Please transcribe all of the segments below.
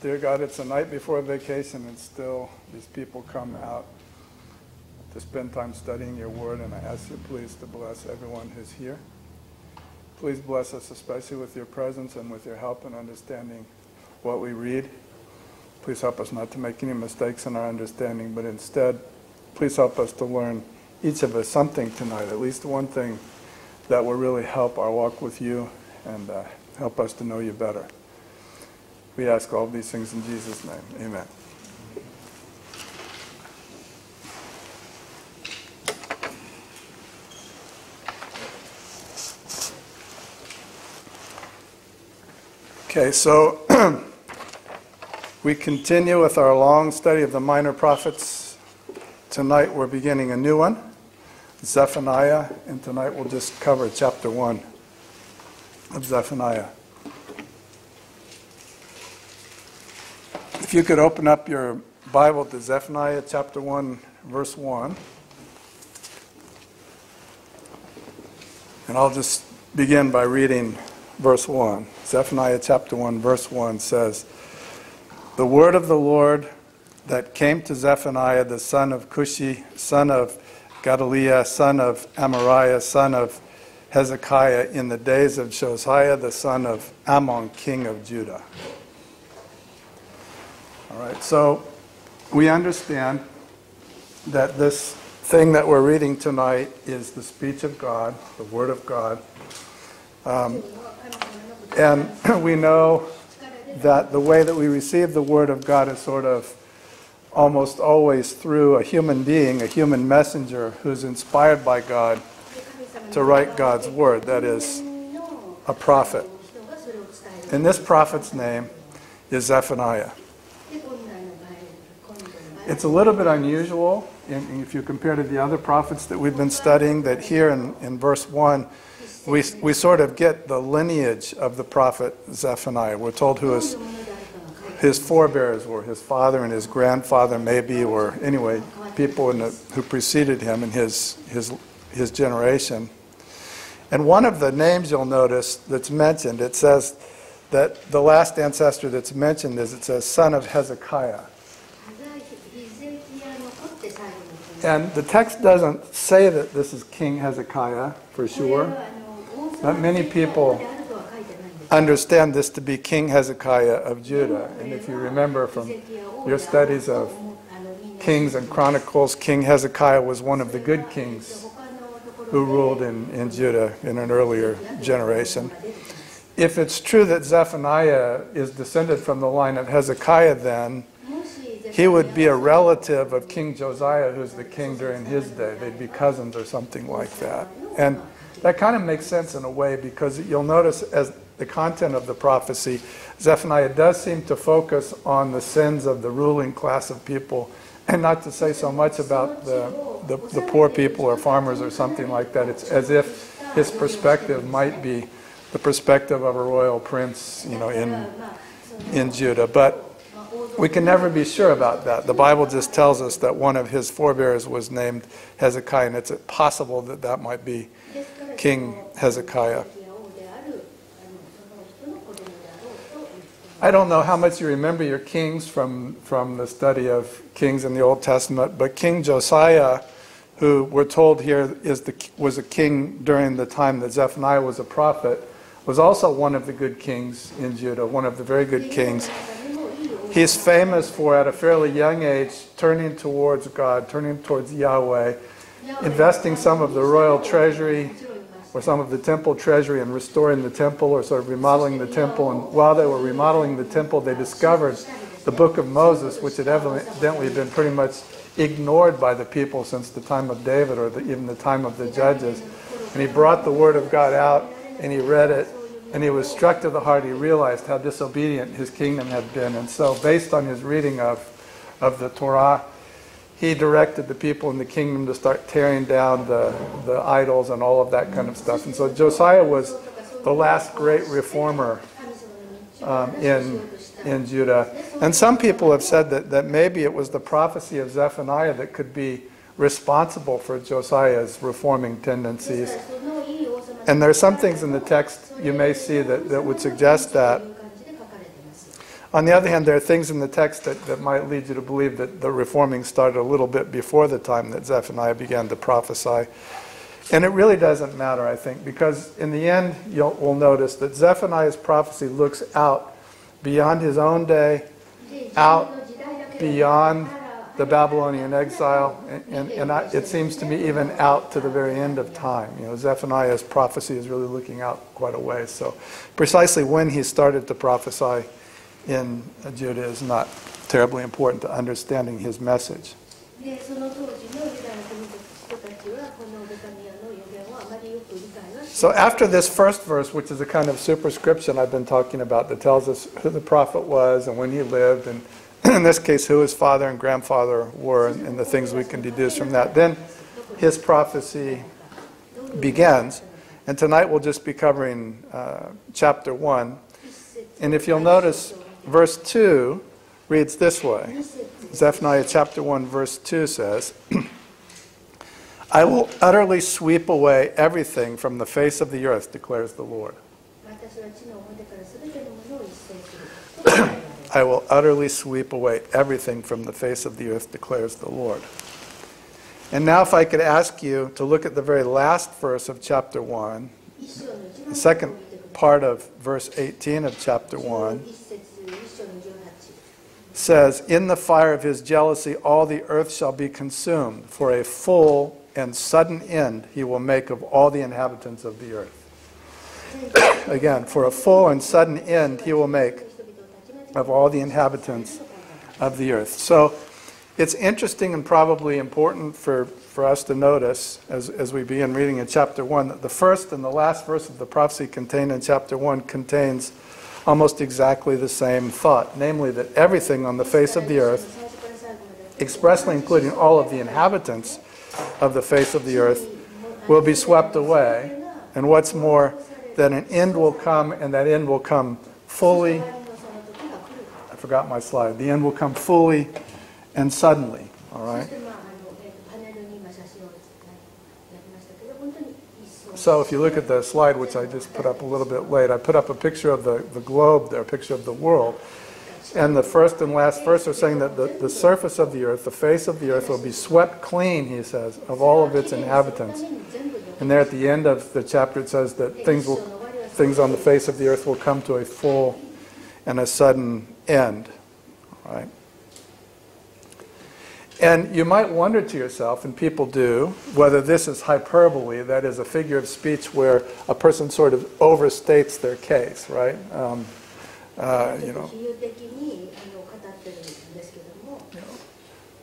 dear God, it's the night before vacation, and still these people come out to spend time studying your word, and I ask you, please, to bless everyone who's here. Please bless us, especially with your presence and with your help in understanding what we read. Please help us not to make any mistakes in our understanding, but instead, please help us to learn, each of us, something tonight, at least one thing that will really help our walk with you and uh, help us to know you better. We ask all these things in Jesus' name. Amen. Okay, so we continue with our long study of the minor prophets. Tonight we're beginning a new one, Zephaniah, and tonight we'll just cover chapter 1 of Zephaniah. If you could open up your Bible to Zephaniah chapter 1, verse 1. And I'll just begin by reading verse 1. Zephaniah chapter 1, verse 1 says, The word of the Lord that came to Zephaniah, the son of Cushi, son of Gedaliah, son of Amariah, son of Hezekiah, in the days of Josiah, the son of Amon, king of Judah. All right, so we understand that this thing that we're reading tonight is the speech of God, the Word of God. Um, and we know that the way that we receive the Word of God is sort of almost always through a human being, a human messenger who's inspired by God to write God's Word, that is, a prophet. And this prophet's name is Zephaniah. It's a little bit unusual if you compare to the other prophets that we've been studying, that here in, in verse 1, we, we sort of get the lineage of the prophet Zephaniah. We're told who his, his forebears were, his father and his grandfather, maybe, or anyway, people the, who preceded him in his, his, his generation. And one of the names you'll notice that's mentioned, it says that the last ancestor that's mentioned is it says son of Hezekiah. And the text doesn't say that this is King Hezekiah for sure. But many people understand this to be King Hezekiah of Judah. And if you remember from your studies of Kings and Chronicles, King Hezekiah was one of the good kings who ruled in, in Judah in an earlier generation. If it's true that Zephaniah is descended from the line of Hezekiah, then he would be a relative of King Josiah, who's the king during his day. They'd be cousins or something like that. And that kind of makes sense in a way because you'll notice as the content of the prophecy, Zephaniah does seem to focus on the sins of the ruling class of people and not to say so much about the, the, the poor people or farmers or something like that. It's as if his perspective might be the perspective of a royal prince, you know, in, in Judah. But we can never be sure about that. The Bible just tells us that one of his forebears was named Hezekiah, and it's possible that that might be King Hezekiah. I don't know how much you remember your kings from, from the study of kings in the Old Testament, but King Josiah, who we're told here is the, was a king during the time that Zephaniah was a prophet, was also one of the good kings in Judah, one of the very good kings. He's famous for, at a fairly young age, turning towards God, turning towards Yahweh, investing some of the royal treasury or some of the temple treasury and restoring the temple or sort of remodeling the temple. And while they were remodeling the temple, they discovered the book of Moses, which had evidently been pretty much ignored by the people since the time of David or the, even the time of the judges. And he brought the word of God out and he read it and he was struck to the heart. He realized how disobedient his kingdom had been. And so, based on his reading of, of the Torah, he directed the people in the kingdom to start tearing down the, the idols and all of that kind of stuff. And so Josiah was the last great reformer um, in, in Judah. And some people have said that, that maybe it was the prophecy of Zephaniah that could be responsible for Josiah's reforming tendencies. And there are some things in the text you may see that, that would suggest that. On the other hand, there are things in the text that, that might lead you to believe that the reforming started a little bit before the time that Zephaniah began to prophesy. And it really doesn't matter, I think, because in the end, you'll we'll notice that Zephaniah's prophecy looks out beyond his own day, out beyond the Babylonian exile, and, and, and I, it seems to me even out to the very end of time. You know, Zephaniah's prophecy is really looking out quite a way. So, precisely when he started to prophesy in Judah is not terribly important to understanding his message. So after this first verse, which is a kind of superscription I've been talking about that tells us who the prophet was and when he lived and in this case, who his father and grandfather were, and, and the things we can deduce from that, then his prophecy begins. And tonight we'll just be covering uh, chapter 1. And if you'll notice, verse 2 reads this way Zephaniah chapter 1, verse 2 says, I will utterly sweep away everything from the face of the earth, declares the Lord. I will utterly sweep away everything from the face of the earth, declares the Lord. And now, if I could ask you to look at the very last verse of chapter 1, the second part of verse 18 of chapter 1 says, In the fire of his jealousy, all the earth shall be consumed, for a full and sudden end he will make of all the inhabitants of the earth. Again, for a full and sudden end he will make of all the inhabitants of the earth. So it's interesting and probably important for, for us to notice as, as we begin reading in chapter 1 that the first and the last verse of the prophecy contained in chapter 1 contains almost exactly the same thought, namely that everything on the face of the earth, expressly including all of the inhabitants of the face of the earth, will be swept away. And what's more, that an end will come, and that end will come fully forgot my slide. The end will come fully and suddenly, all right? So if you look at the slide, which I just put up a little bit late, I put up a picture of the, the globe there, a picture of the world. And the first and last verse are saying that the, the surface of the earth, the face of the earth, will be swept clean, he says, of all of its inhabitants. And there at the end of the chapter, it says that things, will, things on the face of the earth will come to a full and a sudden end. All right? And you might wonder to yourself, and people do, whether this is hyperbole, that is a figure of speech where a person sort of overstates their case, right? Um, uh, you know,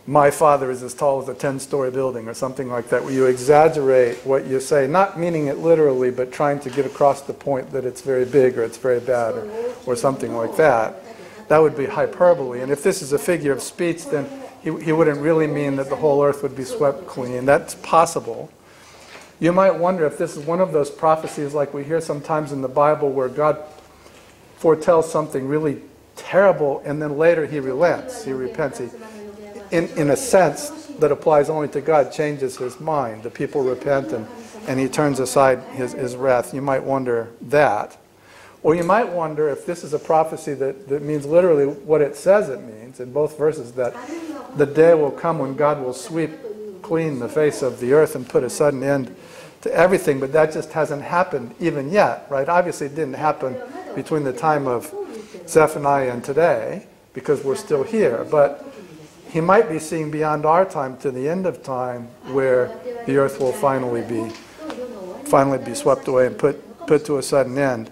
my father is as tall as a 10 story building or something like that, where you exaggerate what you say, not meaning it literally, but trying to get across the point that it's very big or it's very bad or, or something like that. That would be hyperbole. And if this is a figure of speech, then he, he wouldn't really mean that the whole earth would be swept clean. That's possible. You might wonder if this is one of those prophecies like we hear sometimes in the Bible where God foretells something really terrible and then later he relents, he repents. He, in, in a sense that applies only to God, changes his mind. The people repent and, and he turns aside his, his wrath. You might wonder that. Or you might wonder if this is a prophecy that, that means literally what it says it means in both verses that the day will come when God will sweep clean the face of the earth and put a sudden end to everything, but that just hasn't happened even yet, right? Obviously, it didn't happen between the time of Zephaniah and today because we're still here, but he might be seeing beyond our time to the end of time where the earth will finally be finally be swept away and put, put to a sudden end.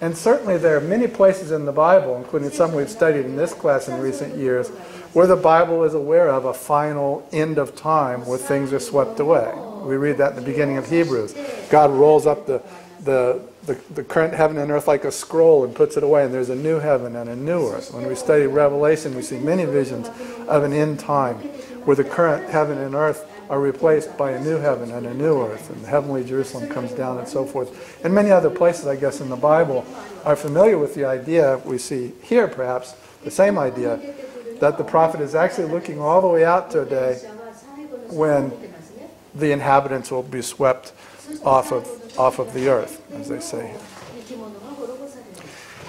And certainly there are many places in the Bible, including some we've studied in this class in recent years, where the Bible is aware of a final end of time where things are swept away. We read that in the beginning of Hebrews. God rolls up the, the, the, the current heaven and earth like a scroll and puts it away, and there's a new heaven and a new earth. When we study Revelation, we see many visions of an end time where the current heaven and earth are replaced by a new heaven and a new earth, and the heavenly Jerusalem comes down and so forth. And many other places, I guess, in the Bible are familiar with the idea we see here, perhaps, the same idea, that the prophet is actually looking all the way out to a day when the inhabitants will be swept off of, off of the earth, as they say here.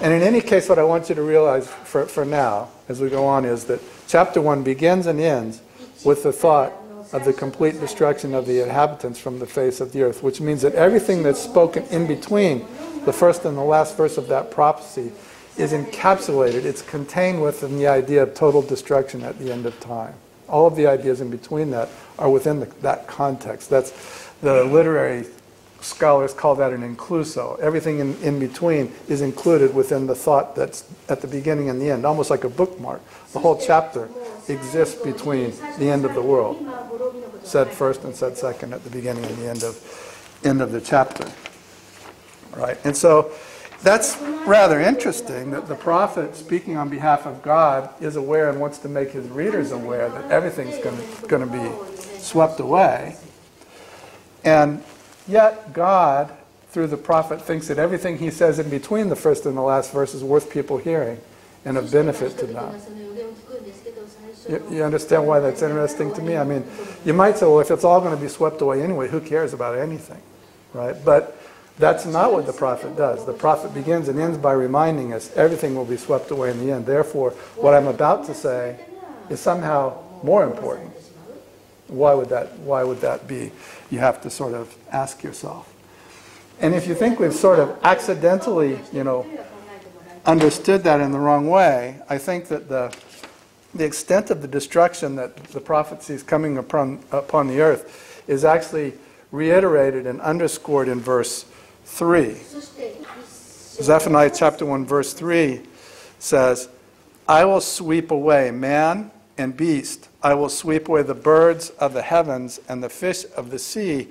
And in any case, what I want you to realize for, for now, as we go on, is that chapter 1 begins and ends with the thought of the complete destruction of the inhabitants from the face of the earth, which means that everything that's spoken in between the first and the last verse of that prophecy is encapsulated, it's contained within the idea of total destruction at the end of time. All of the ideas in between that are within the, that context. That's the literary scholars call that an inclusio. Everything in, in between is included within the thought that's at the beginning and the end, almost like a bookmark. The whole chapter exists between the end of the world, said first and said second at the beginning and the end of end of the chapter. Right? And so that's rather interesting that the prophet, speaking on behalf of God, is aware and wants to make his readers aware that everything's going to be swept away. And yet, God, through the prophet, thinks that everything he says in between the first and the last verse is worth people hearing and of benefit to them. You, you understand why that's interesting to me? I mean, you might say, well, if it's all going to be swept away anyway, who cares about anything? Right? But that's not what the prophet does. The prophet begins and ends by reminding us everything will be swept away in the end. Therefore, what I'm about to say is somehow more important. Why would that, why would that be? You have to sort of ask yourself. And if you think we've sort of accidentally, you know, understood that in the wrong way, I think that the, the extent of the destruction that the prophet sees coming upon, upon the earth is actually reiterated and underscored in verse 3. Zephaniah chapter 1, verse 3 says, I will sweep away man and beast. I will sweep away the birds of the heavens and the fish of the sea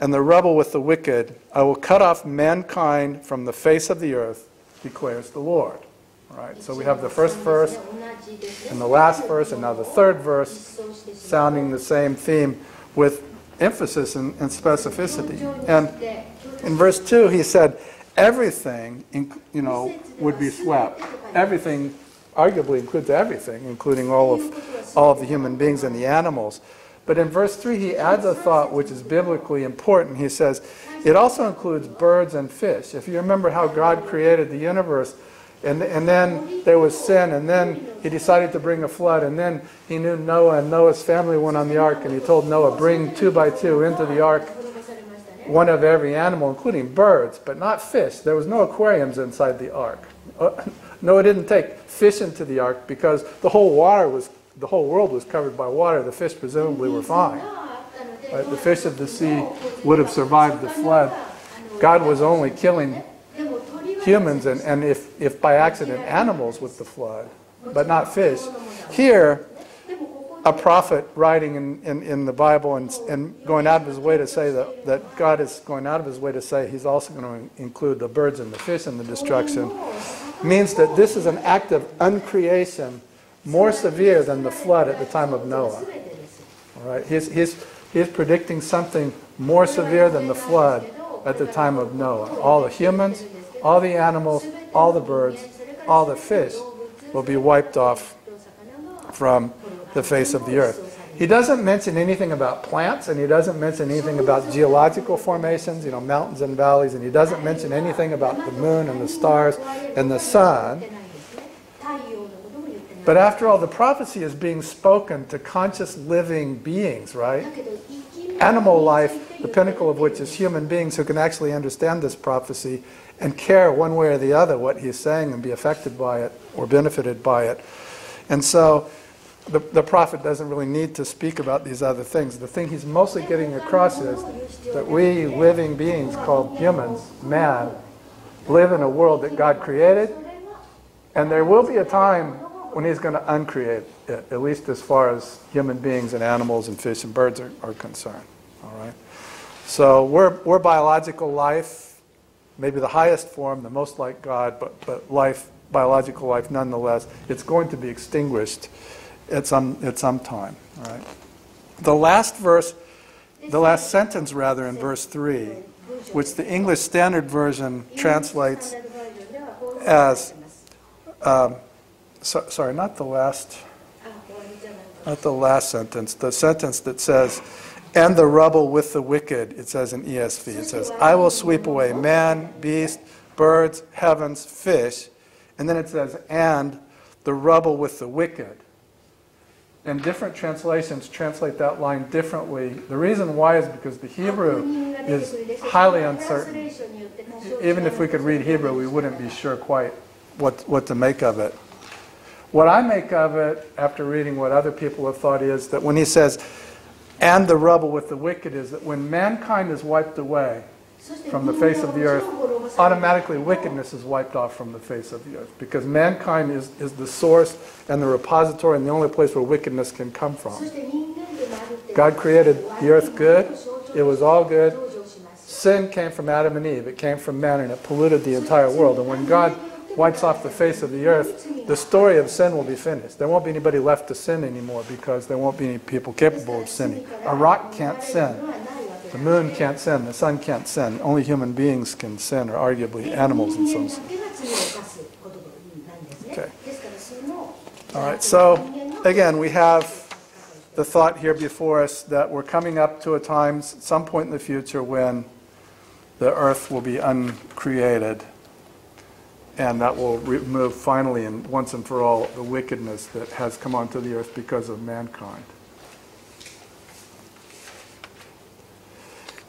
and the rubble with the wicked. I will cut off mankind from the face of the earth, declares the Lord. Right, so we have the first verse and the last verse, and now the third verse, sounding the same theme with emphasis and, and specificity. And in verse 2, he said, everything, you know, would be swept. Everything arguably includes everything, including all of, all of the human beings and the animals. But in verse 3, he adds a thought which is biblically important. He says, it also includes birds and fish. If you remember how God created the universe, and, and then there was sin, and then he decided to bring a flood, and then he knew Noah, and Noah's family went on the ark, and he told Noah, bring two by two into the ark one of every animal, including birds, but not fish. There was no aquariums inside the ark. Uh, Noah didn't take fish into the ark because the whole water was, the whole world was covered by water. The fish presumably were fine. Right? The fish of the sea would have survived the flood. God was only killing humans and, and if, if by accident animals with the flood, but not fish. Here, a prophet writing in, in, in, the Bible and, and going out of his way to say that, that God is going out of his way to say he's also going to include the birds and the fish in the destruction means that this is an act of uncreation more severe than the flood at the time of Noah. All right? He's, he's, he's predicting something more severe than the flood at the time of Noah. All the humans, all the animals, all the birds, all the fish will be wiped off from the face of the earth. He doesn't mention anything about plants, and he doesn't mention anything about geological formations, you know, mountains and valleys, and he doesn't mention anything about the moon and the stars and the sun. But after all, the prophecy is being spoken to conscious living beings, right? Animal life, the pinnacle of which is human beings who can actually understand this prophecy and care one way or the other what he's saying and be affected by it or benefited by it. And so the, the prophet doesn't really need to speak about these other things. The thing he's mostly getting across is that we living beings called humans, man, live in a world that God created, and there will be a time when he's going to uncreate it, at least as far as human beings and animals and fish and birds are, are concerned. All right? So we're, we're biological life, maybe the highest form, the most like God, but, but life, biological life nonetheless. It's going to be extinguished at some, at some time. All right? The last verse, the last sentence rather, in verse 3, which the English Standard Version translates as, um, so, sorry, not the last, not the last sentence, the sentence that says, and the rubble with the wicked, it says in ESV. It says, I will sweep away man, beast, birds, heavens, fish, And then it says, and the rubble with the wicked. And different translations translate that line differently. The reason why is because the Hebrew is highly uncertain. Even if we could read Hebrew, we wouldn't be sure quite what, what to make of it. What I make of it, after reading what other people have thought, is that when he says, and the rubble with the wicked, is that when mankind is wiped away from the face of the earth, automatically wickedness is wiped off from the face of the earth. Because mankind is, is the source and the repository and the only place where wickedness can come from. God created the earth good, it was all good. Sin came from Adam and Eve, it came from man, and it polluted the entire world. And when God wipes off the face of the earth, the story of sin will be finished. There won't be anybody left to sin anymore because there won't be any people capable of sinning. A rock can't sin. The moon can't sin. The sun can't sin. Only human beings can sin, or arguably animals and so on. Okay. All right, so again, we have the thought here before us that we're coming up to a time, some point in the future, when the earth will be uncreated. And that will remove finally and once and for all the wickedness that has come onto the earth because of mankind.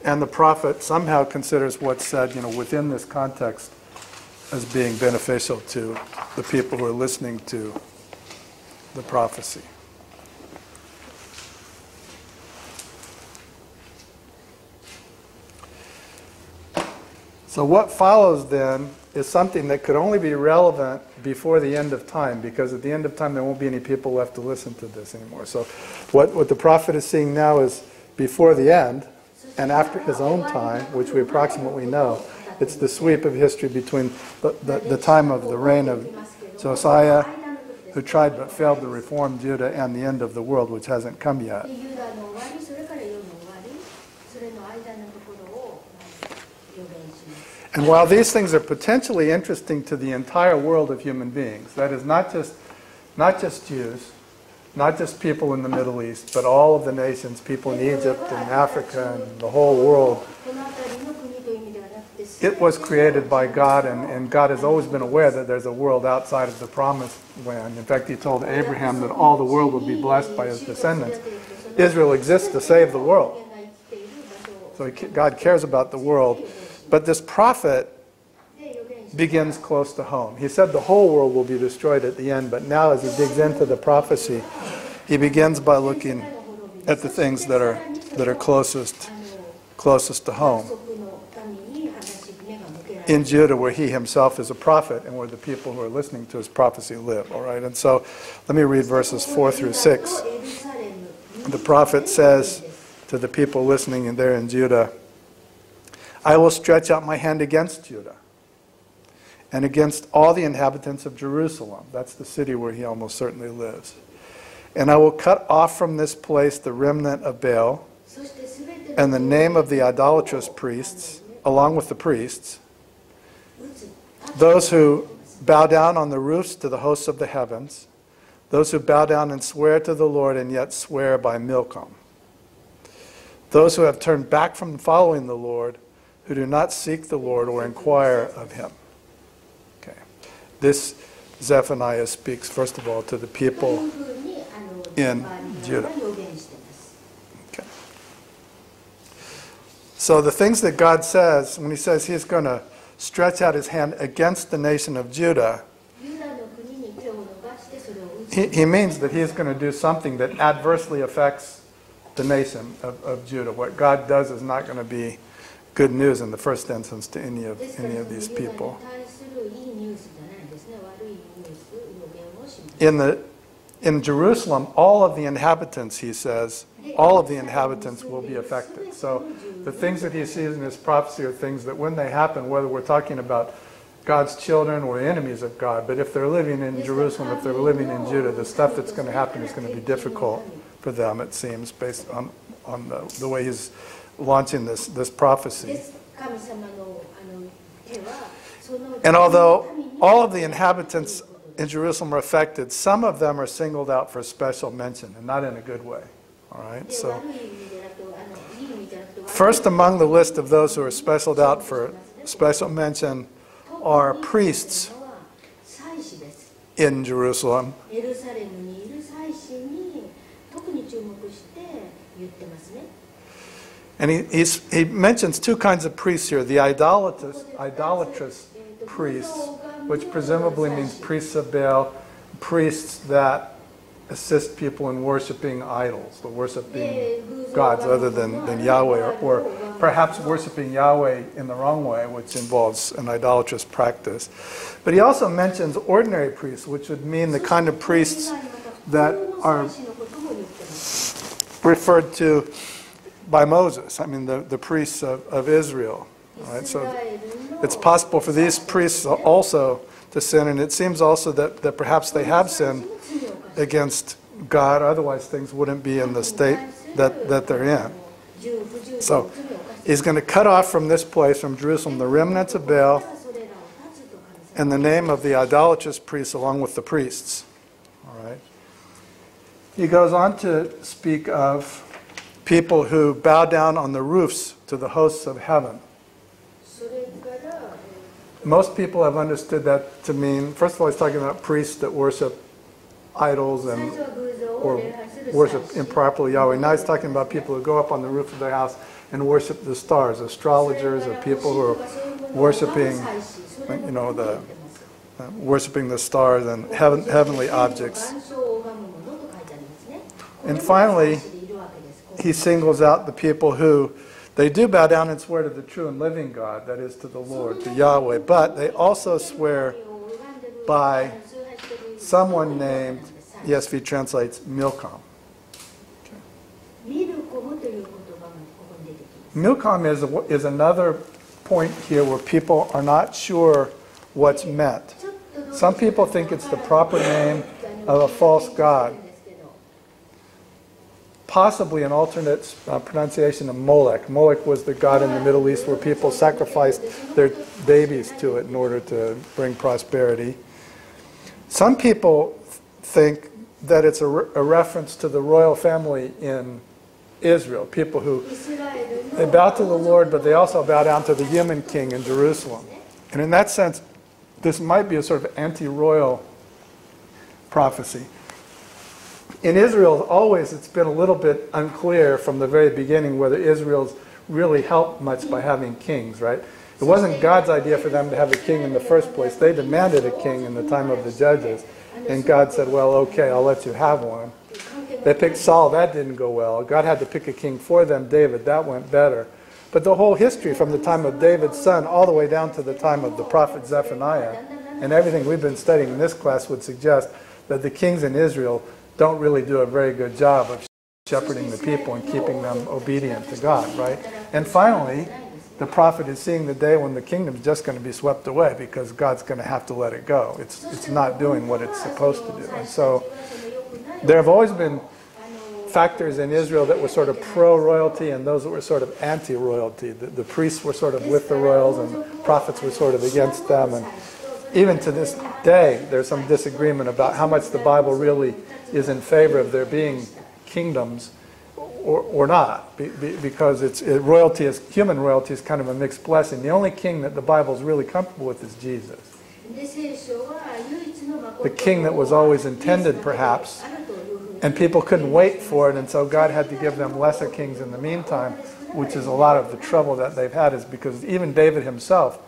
And the prophet somehow considers what's said, you know, within this context as being beneficial to the people who are listening to the prophecy. So, what follows then is something that could only be relevant before the end of time, because at the end of time there won't be any people left to listen to this anymore. So, what, what the prophet is seeing now is before the end and after his own time, which we approximately know. It's the sweep of history between the, the, the time of the reign of Josiah, who tried but failed to reform Judah, and the end of the world, which hasn't come yet. And while these things are potentially interesting to the entire world of human beings, that is not just, not just Jews, not just people in the Middle East, but all of the nations, people in Egypt and Africa and the whole world. It was created by God, and, and God has always been aware that there's a world outside of the promised land. In fact, He told Abraham that all the world would be blessed by his descendants. Israel exists to save the world. So God cares about the world. But this prophet begins close to home. He said the whole world will be destroyed at the end, but now as he digs into the prophecy, he begins by looking at the things that are, that are closest, closest to home. In Judah, where he himself is a prophet and where the people who are listening to his prophecy live. All right, and so let me read verses 4 through 6. The prophet says to the people listening in there in Judah, I will stretch out my hand against Judah and against all the inhabitants of Jerusalem. That's the city where he almost certainly lives. And I will cut off from this place the remnant of Baal and the name of the idolatrous priests, along with the priests, those who bow down on the roofs to the hosts of the heavens, those who bow down and swear to the Lord and yet swear by Milcom, those who have turned back from following the Lord, who do not seek the Lord or inquire of him. Okay. This Zephaniah speaks, first of all, to the people in Judah. Okay. So the things that God says, when he says he's going to stretch out his hand against the nation of Judah, he, he means that he's going to do something that adversely affects the nation of, of Judah. What God does is not going to be good news in the first instance to any of, any of these people. In, the, in Jerusalem, all of the inhabitants, he says, all of the inhabitants will be affected. So the things that he sees in his prophecy are things that when they happen, whether we're talking about God's children or enemies of God, but if they're living in Jerusalem, if they're living in Judah, the stuff that's going to happen is going to be difficult for them, it seems, based on, on the, the way he's launching this, this prophecy. And although all of the inhabitants in Jerusalem are affected, some of them are singled out for special mention, and not in a good way. All right, so first among the list of those who are specialed out for special mention are priests in Jerusalem. And he, he mentions two kinds of priests here the idolatrous, idolatrous priests, which presumably means priests of Baal, priests that assist people in worshiping idols, the worshiping gods other than, than Yahweh, or, or perhaps worshiping Yahweh in the wrong way, which involves an idolatrous practice. But he also mentions ordinary priests, which would mean the kind of priests that are referred to by Moses. I mean, the, the priests of, of Israel. Right? So it's possible for these priests also to sin, and it seems also that, that perhaps they have sinned against God, otherwise things wouldn't be in the state that, that they're in. So he's going to cut off from this place, from Jerusalem, the remnants of Baal and the name of the idolatrous priests along with the priests. All right. He goes on to speak of people who bow down on the roofs to the hosts of heaven. Most people have understood that to mean, first of all, he's talking about priests that worship idols and or worship improperly Yahweh. Now he's talking about people who go up on the roof of their house and worship the stars, astrologers, or people who are worshiping, you know, the uh, worshiping the stars and heaven, heavenly objects. And finally, he singles out the people who they do bow down and swear to the true and living God, that is to the Lord, to Yahweh, but they also swear by someone named, ESV translates, Milcom. Milcom is, is another point here where people are not sure what's meant. Some people think it's the proper name of a false god possibly an alternate uh, pronunciation of Molech. Molech was the god in the Middle East where people sacrificed their babies to it in order to bring prosperity. Some people think that it's a, re a reference to the royal family in Israel, people who they bow to the Lord, but they also bow down to the human king in Jerusalem. And in that sense, this might be a sort of anti royal prophecy. In Israel, always it's been a little bit unclear from the very beginning whether Israel's really helped much by having kings, right? It wasn't God's idea for them to have a king in the first place. They demanded a king in the time of the judges. And God said, Well, okay, I'll let you have one. They picked Saul, that didn't go well. God had to pick a king for them, David, that went better. But the whole history from the time of David's son all the way down to the time of the prophet Zephaniah and everything we've been studying in this class would suggest that the kings in Israel don't really do a very good job of shepherding the people and keeping them obedient to God, right? And finally, the prophet is seeing the day when the kingdom's just going to be swept away because God's going to have to let it go. It's, it's not doing what it's supposed to do. And so there have always been factors in Israel that were sort of pro royalty and those that were sort of anti royalty. The, the priests were sort of with the royals and prophets were sort of against them. And even to this day, there's some disagreement about how much the Bible really is in favor of there being kingdoms or, or not, be, be, because it's it, royalty is human royalty is kind of a mixed blessing. The only king that the Bible is really comfortable with is Jesus, the king that was always intended, perhaps, and people couldn't wait for it, and so God had to give them lesser kings in the meantime, which is a lot of the trouble that they've had, is because even David himself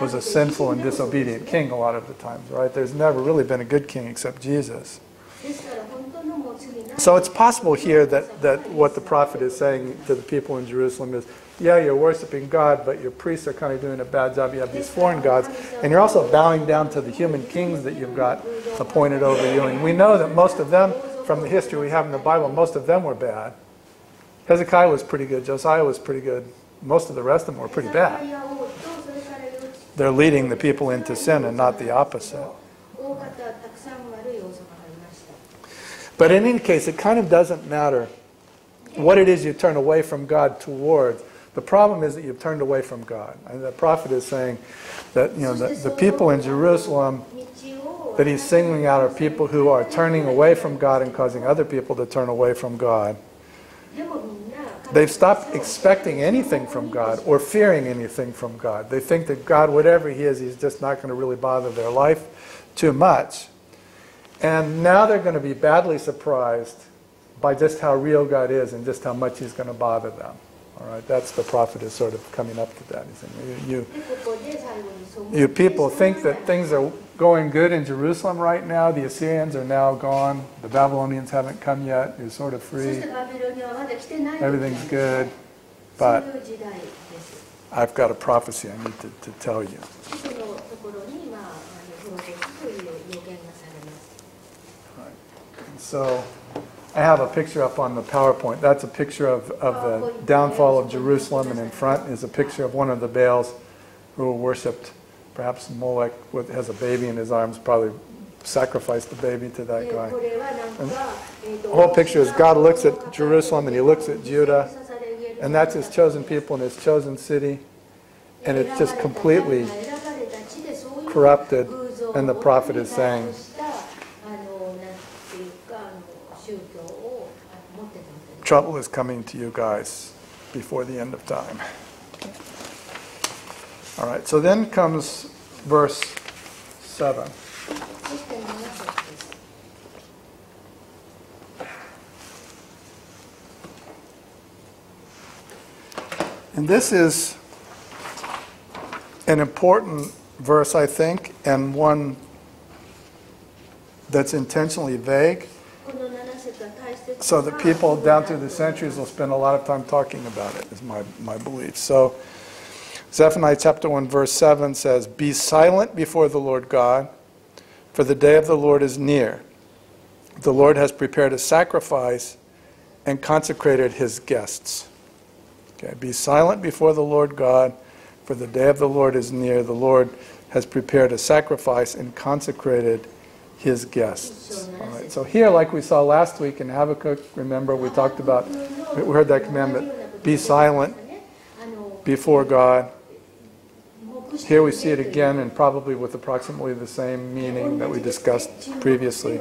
was a sinful and disobedient king a lot of the times, right? There's never really been a good king except Jesus. So it's possible here that, that what the prophet is saying to the people in Jerusalem is, yeah, you're worshiping God, but your priests are kind of doing a bad job. You have these foreign gods, and you're also bowing down to the human kings that you've got appointed over you. And we know that most of them, from the history we have in the Bible, most of them were bad. Hezekiah was pretty good. Josiah was pretty good. Most of the rest of them were pretty bad they're leading the people into sin and not the opposite. But in any case, it kind of doesn't matter what it is you turn away from God towards. The problem is that you've turned away from God. And the prophet is saying that you know the, the people in Jerusalem that he's singling out are people who are turning away from God and causing other people to turn away from God. They've stopped expecting anything from God or fearing anything from God. They think that God, whatever He is, He's just not going to really bother their life too much. And now they're going to be badly surprised by just how real God is and just how much He's going to bother them. All right, that's the prophet is sort of coming up to that. He's saying, you, you, you people think that things are going good in Jerusalem right now. The Assyrians are now gone. The Babylonians haven't come yet. It's sort of free. Everything's good. But I've got a prophecy I need to, to tell you. So I have a picture up on the PowerPoint. That's a picture of, of the downfall of Jerusalem, and in front is a picture of one of the Baals who were worshipped perhaps Molech with, has a baby in his arms, probably sacrificed the baby to that guy. And the whole picture is God looks at Jerusalem and he looks at Judah, and that's his chosen people and his chosen city, and it's just completely corrupted, and the prophet is saying, trouble is coming to you guys before the end of time. All right, so then comes verse 7. And this is an important verse, I think, and one that's intentionally vague so that people down through the centuries will spend a lot of time talking about it, is my, my belief. So Zephaniah chapter 1, verse 7 says, Be silent before the Lord God, for the day of the Lord is near. The Lord has prepared a sacrifice and consecrated his guests. Okay, be silent before the Lord God, for the day of the Lord is near. The Lord has prepared a sacrifice and consecrated his guests. All right, so here, like we saw last week in Habakkuk, remember we talked about, we heard that commandment, be silent before God. Here we see it again, and probably with approximately the same meaning that we discussed previously.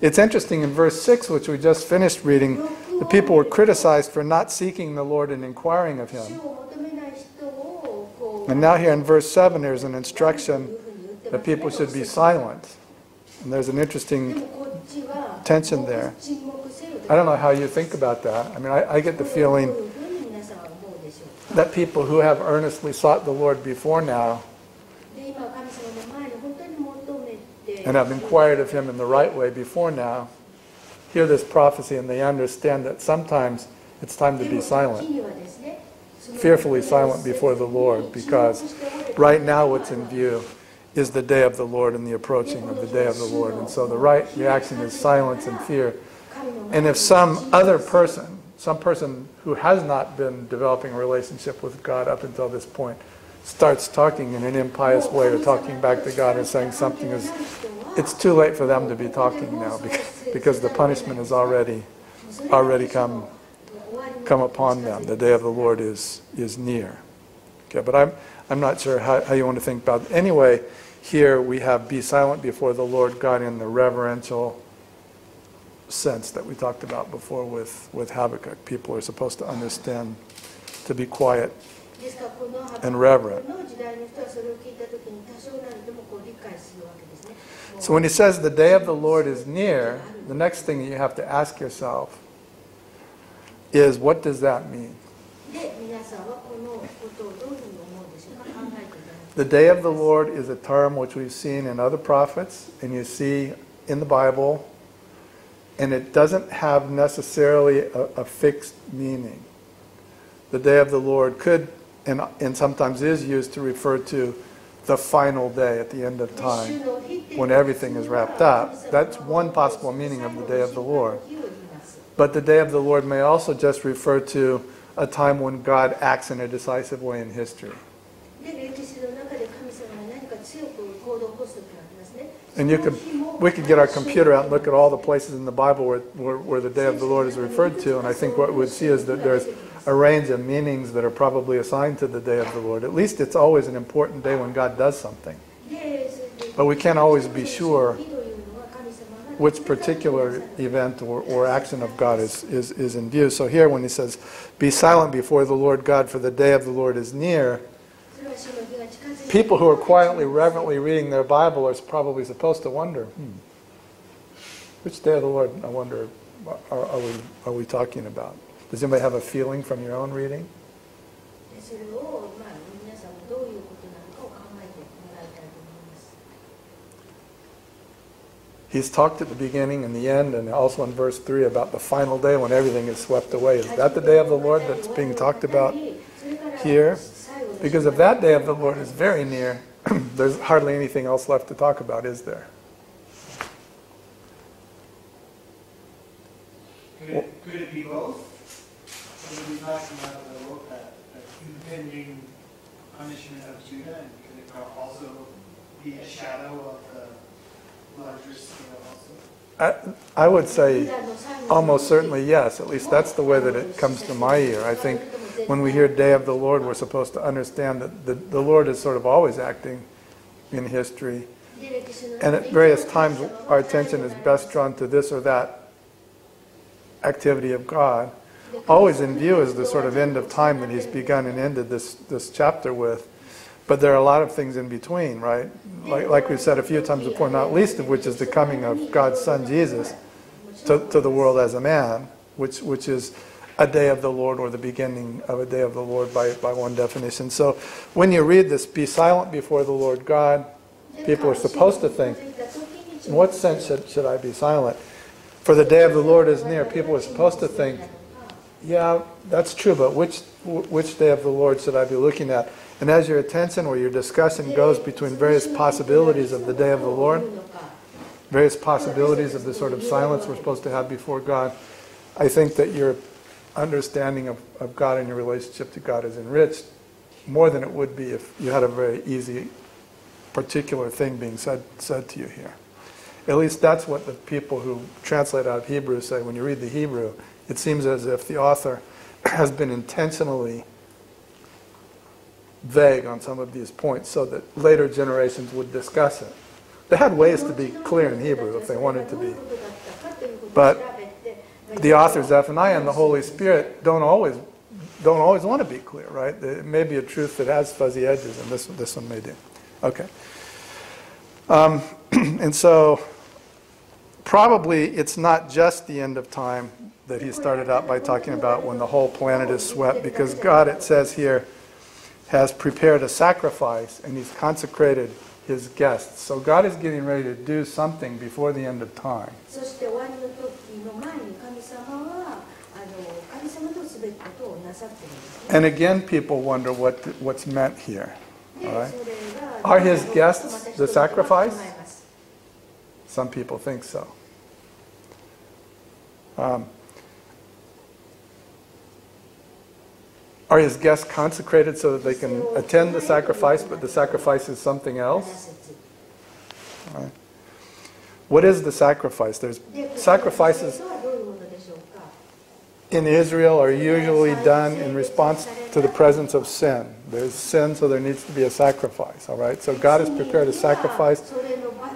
It's interesting in verse 6, which we just finished reading, the people were criticized for not seeking the Lord and inquiring of Him. And now, here in verse 7, there's an instruction that people should be silent. And there's an interesting tension there. I don't know how you think about that. I mean, I, I get the feeling that people who have earnestly sought the Lord before now and have inquired of Him in the right way before now hear this prophecy and they understand that sometimes it's time to be silent, fearfully silent before the Lord, because right now what's in view is the day of the Lord and the approaching of the day of the Lord. And so the right reaction is silence and fear. And if some other person, some person who has not been developing a relationship with God up until this point, starts talking in an impious way or talking back to God and saying something is, it's too late for them to be talking now because, because the punishment has already, already come, come upon them. The day of the Lord is, is near. Okay, but I'm, I'm not sure how, how you want to think about it. Anyway, here we have be silent before the Lord God in the reverential sense that we talked about before with, with Habakkuk. People are supposed to understand to be quiet and reverent. So when he says the day of the Lord is near, the next thing you have to ask yourself is what does that mean? The day of the Lord is a term which we've seen in other prophets, and you see in the Bible and it doesn't have necessarily a, a fixed meaning. The day of the Lord could, and, and sometimes is used to refer to the final day at the end of time. when everything is wrapped up. That's one possible meaning of the day of the Lord. But the day of the Lord may also just refer to a time when God acts in a decisive way in history. And you could, we could get our computer out and look at all the places in the Bible where, where, where the day of the Lord is referred to, and I think what we'd see is that there's a range of meanings that are probably assigned to the day of the Lord. At least it's always an important day when God does something. But we can't always be sure which particular event or, or action of God is, is, is in view. So here, when he says, Be silent before the Lord God, for the day of the Lord is near, people who are quietly, reverently reading their Bible are probably supposed to wonder, hmm, which day of the Lord, I wonder, are, are, we, are we talking about? Does anybody have a feeling from your own reading? He's talked at the beginning and the end, and also in verse 3 about the final day when everything is swept away. Is that the day of the Lord that's being talked about here? Because if that day of the Lord is very near, there's hardly anything else left to talk about, is there? Could it, could it be both? Could it be talking about the, lo- that, that impending punishment of Judah, and could it also be a shadow of the larger scale also? I, I would say almost certainly yes. At least that's the way that it comes to my ear. I think when we hear Day of the Lord, we're supposed to understand that the, the Lord is sort of always acting in history. And at various times, our attention is best drawn to this or that activity of God. Always in view is the sort of end of time that He's begun and ended this, this chapter with. But there are a lot of things in between, right? Like, like we've said a few times before, not least of which is the coming of God's Son Jesus to, to the world as a man, which, which is a day of the Lord or the beginning of a day of the Lord by, by one definition. So when you read this, be silent before the Lord God, people are supposed to think, in what sense should, should I be silent? For the day of the Lord is near. People are supposed to think, yeah, that's true, but which, which day of the Lord should I be looking at? And as your attention or your discussion goes between various possibilities of the day of the Lord, various possibilities of the sort of silence we're supposed to have before God, I think that your understanding of, of God and your relationship to God is enriched more than it would be if you had a very easy, particular thing being said, said to you here. At least that's what the people who translate out of Hebrew say. When you read the Hebrew, it seems as if the author has been intentionally vague on some of these points so that later generations would discuss it. They had ways to be clear in Hebrew if they wanted to be. But the author Zephaniah and the Holy Spirit don't always don't always want to be clear, right? It may be a truth that has fuzzy edges, and this this one may do. Okay. Um, and so, probably it's not just the end of time that he started out by talking about when the whole planet is swept, because God, it says here, has prepared a sacrifice and he's consecrated his guests. So God is getting ready to do something before the end of time. And again, people wonder what, what's meant here. All right? Are his guests the sacrifice? Some people think so. Um, are his guests consecrated so that they can attend the sacrifice, but the sacrifice is something else? What is the sacrifice? There's sacrifices in Israel are usually done in response to the presence of sin. There's sin, so there needs to be a sacrifice. All right. So God has prepared a sacrifice.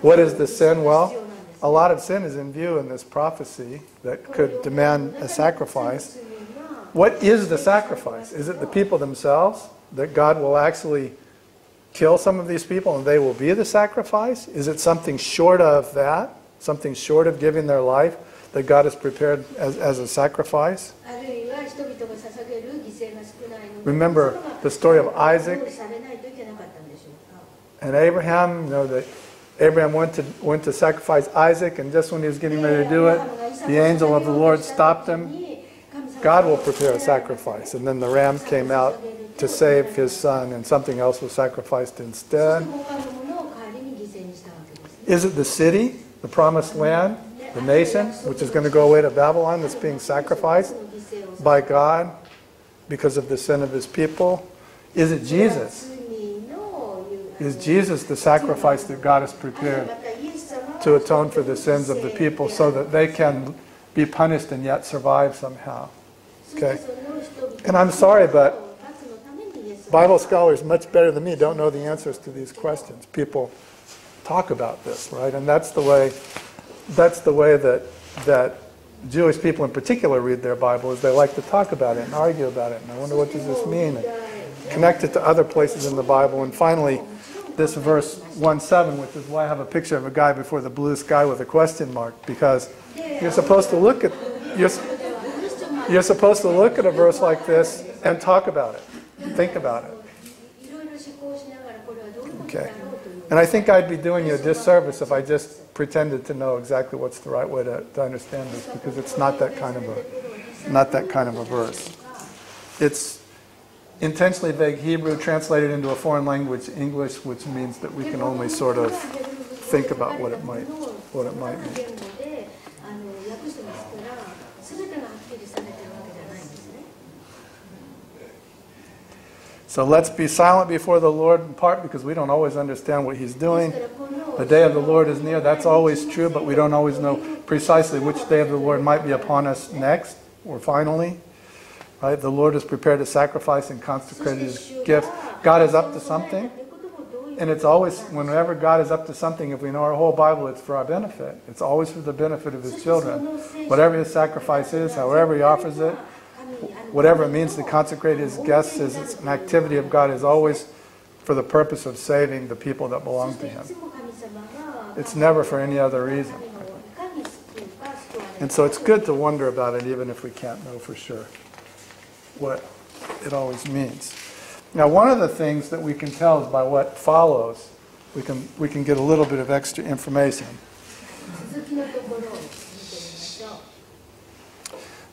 What is the sin? Well, a lot of sin is in view in this prophecy that could demand a sacrifice. What is the sacrifice? Is it the people themselves? That God will actually kill some of these people and they will be the sacrifice? Is it something short of that? Something short of giving their life that God has prepared as, as a sacrifice. Remember the story of Isaac and Abraham. You know that Abraham went to went to sacrifice Isaac, and just when he was getting ready to do it, the angel of the Lord stopped him. God will prepare a sacrifice, and then the ram came out to save his son, and something else was sacrificed instead. Is it the city, the promised land? The nation, which is going to go away to Babylon, that's being sacrificed by God because of the sin of his people? Is it Jesus? Is Jesus the sacrifice that God has prepared to atone for the sins of the people so that they can be punished and yet survive somehow? Okay. And I'm sorry, but Bible scholars, much better than me, don't know the answers to these questions. People talk about this, right? And that's the way, that's the way that, that Jewish people in particular read their Bible, is they like to talk about it and argue about it. And I wonder what does this mean? And connect it to other places in the Bible. And finally, this verse 1-7, which is why I have a picture of a guy before the blue sky with a question mark, because you're supposed to look at you're, you're supposed to look at a verse like this and talk about it, think about it. Okay. And I think I'd be doing you a disservice if I just pretended to know exactly what's the right way to, to understand this, because it's not that kind of a, not that kind of a verse. It's intentionally vague Hebrew translated into a foreign language, English, which means that we can only sort of think about what it might, what it might mean. So let's be silent before the Lord, in part because we don't always understand what He's doing. The day of the Lord is near. That's always true, but we don't always know precisely which day of the Lord might be upon us next or finally. Right? The Lord is prepared to sacrifice and consecrate His gift. God is up to something, and it's always, whenever God is up to something, if we know our whole Bible, it's for our benefit. It's always for the benefit of His children. Whatever His sacrifice is, however He offers it, whatever it means to consecrate His guests, is an activity of God, is always for the purpose of saving the people that belong to Him. It's never for any other reason. And so it's good to wonder about it, even if we can't know for sure what it always means. Now, one of the things that we can tell is by what follows, we can, we can get a little bit of extra information.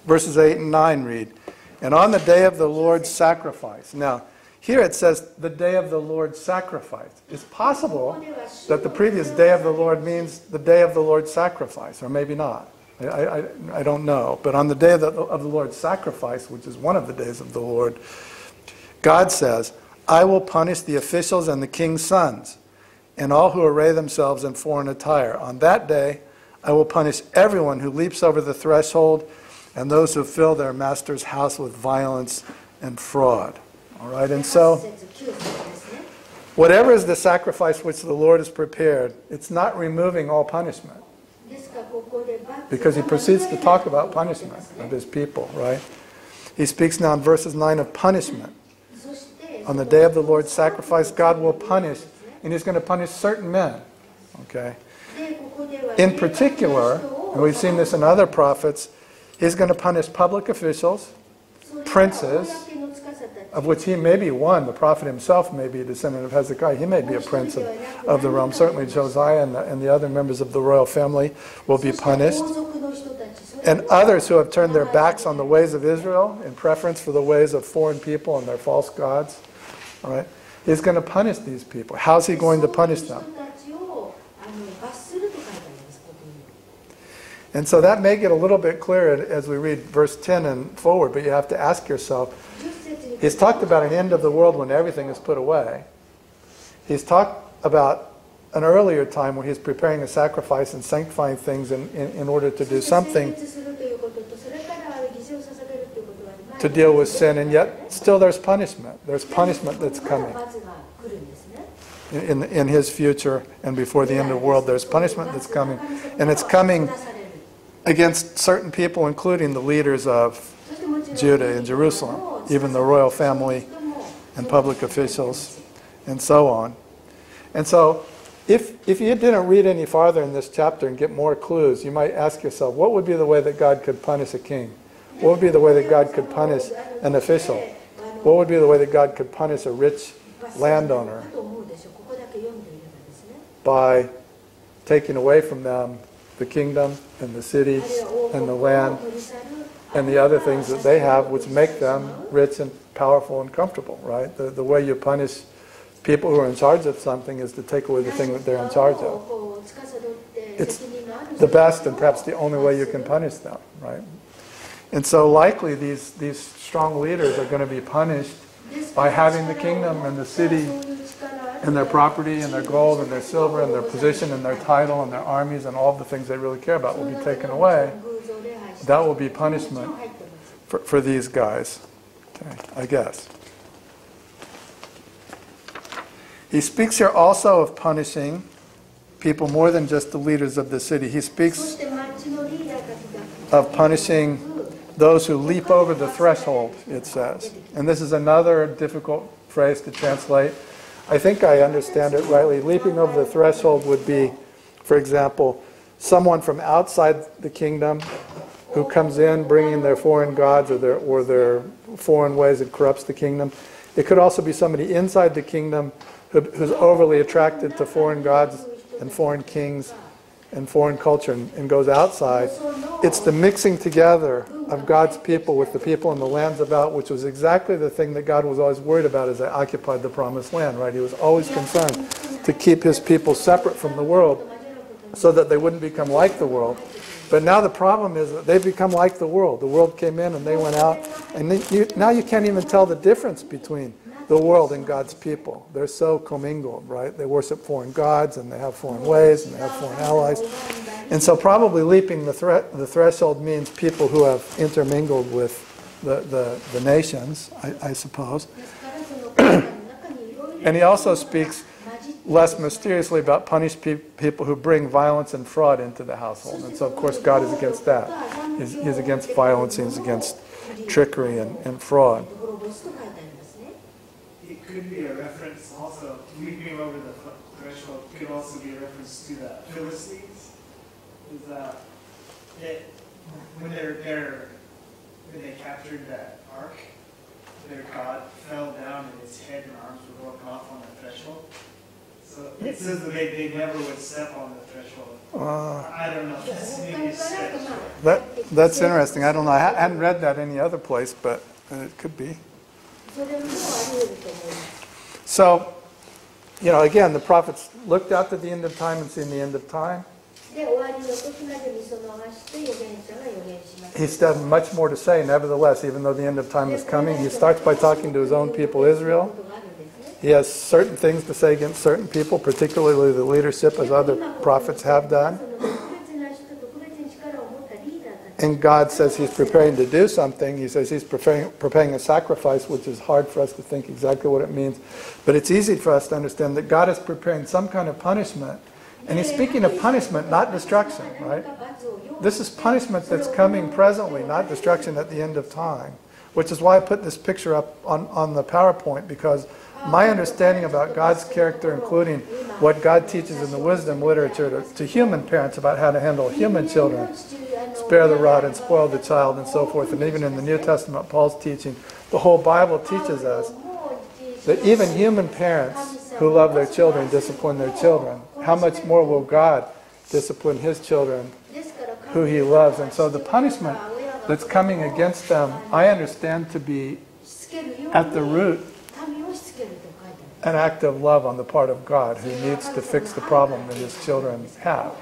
Verses 8 and 9 read, And on the day of the Lord's sacrifice. Now, here it says, the day of the Lord's sacrifice. It's possible that the previous day of the Lord means the day of the Lord's sacrifice, or maybe not. I, I, I don't know. But on the day of the, of the Lord's sacrifice, which is one of the days of the Lord, God says, I will punish the officials and the king's sons, and all who array themselves in foreign attire. On that day, I will punish everyone who leaps over the threshold and those who fill their master's house with violence and fraud. All right, and so whatever is the sacrifice which the Lord has prepared, it's not removing all punishment. Because he proceeds to talk about punishment of his people, right? He speaks now in verses 9 of punishment. On the day of the Lord's sacrifice, God will punish, and he's going to punish certain men, okay? In particular, and we've seen this in other prophets, he's going to punish public officials, princes, of which he may be one. The prophet himself may be a descendant of Hezekiah. He may be a prince of, of the realm. Certainly Josiah and the, and the other members of the royal family will be punished. And others who have turned their backs on the ways of Israel in preference for the ways of foreign people and their false gods. All right? He's going to punish these people. How's he going to punish them? And so that may get a little bit clearer as we read verse 10 and forward, but you have to ask yourself. He's talked about an end of the world when everything is put away. He's talked about an earlier time when he's preparing a sacrifice and sanctifying things in, in, in order to do something to deal with sin, and yet still there's punishment. There's punishment that's coming. In, in, in his future and before the end of the world, there's punishment that's coming. And it's coming against certain people, including the leaders of Judah and Jerusalem, even the royal family and public officials, and so on. And so, if, if you didn't read any farther in this chapter and get more clues, you might ask yourself, what would be the way that God could punish a king? What would be the way that God could punish an official? What would be the way that God could punish a rich landowner by taking away from them the kingdom and the cities and the land and the other things that they have, which make them rich and powerful and comfortable, right? The, the way you punish people who are in charge of something is to take away the thing that they're in charge of. It's the best and perhaps the only way you can punish them, right? And so likely these, these strong leaders are going to be punished by having the kingdom and the city and their property and their gold and their silver and their position and their title and their armies and all the things they really care about will be taken away. That will be punishment for, for these guys, okay, I guess. He speaks here also of punishing people more than just the leaders of the city. He speaks of punishing those who leap over the threshold, it says. And this is another difficult phrase to translate I think I understand it rightly. Leaping over the threshold would be, for example, someone from outside the kingdom who comes in bringing their foreign gods or their, or their foreign ways and corrupts the kingdom. It could also be somebody inside the kingdom who, who's overly attracted to foreign gods and foreign kings and foreign culture and, and goes outside. It's the mixing together of God's people with the people in the lands about, which was exactly the thing that God was always worried about as they occupied the promised land, right? He was always concerned to keep his people separate from the world so that they wouldn't become like the world. But now the problem is that they've become like the world. The world came in and they went out, and you, now you can't even tell the difference between the world and God's people. They're so commingled, right? They worship foreign gods and they have foreign ways and they have foreign allies. And so, probably leaping the, thre the threshold means people who have intermingled with the, the, the nations, I, I suppose. and he also speaks less mysteriously about punished pe people who bring violence and fraud into the household. And so, of course, God is against that. He's, he's against violence, he's against trickery and, and fraud could be a reference also, leaping over the threshold could also be a reference to the Philistines. Is, that it, when they're, they're, when they captured that ark, their god fell down and his head and arms were broken off on the threshold. So it says that they, they never would step on the threshold. Uh, I don't know. That's, that, that's interesting. I don't know. I hadn't read that any other place, but it could be. So, you know, again, the prophets looked out to the end of time and seen the end of time. He's done much more to say, nevertheless, even though the end of time is coming. He starts by talking to his own people, Israel. He has certain things to say against certain people, particularly the leadership, as other prophets have done. And God says He's preparing to do something. He says He's preparing, preparing a sacrifice, which is hard for us to think exactly what it means. But it's easy for us to understand that God is preparing some kind of punishment. And He's speaking of punishment, not destruction, right? This is punishment that's coming presently, not destruction at the end of time. Which is why I put this picture up on, on the PowerPoint, because my understanding about God's character, including what God teaches in the wisdom literature to, to human parents about how to handle human children, spare the rod and spoil the child and so forth. And even in the New Testament, Paul's teaching, the whole Bible teaches us that even human parents who love their children discipline their children. How much more will God discipline his children who he loves? And so the punishment that's coming against them, I understand to be at the root an act of love on the part of God who needs to fix the problem that his children have.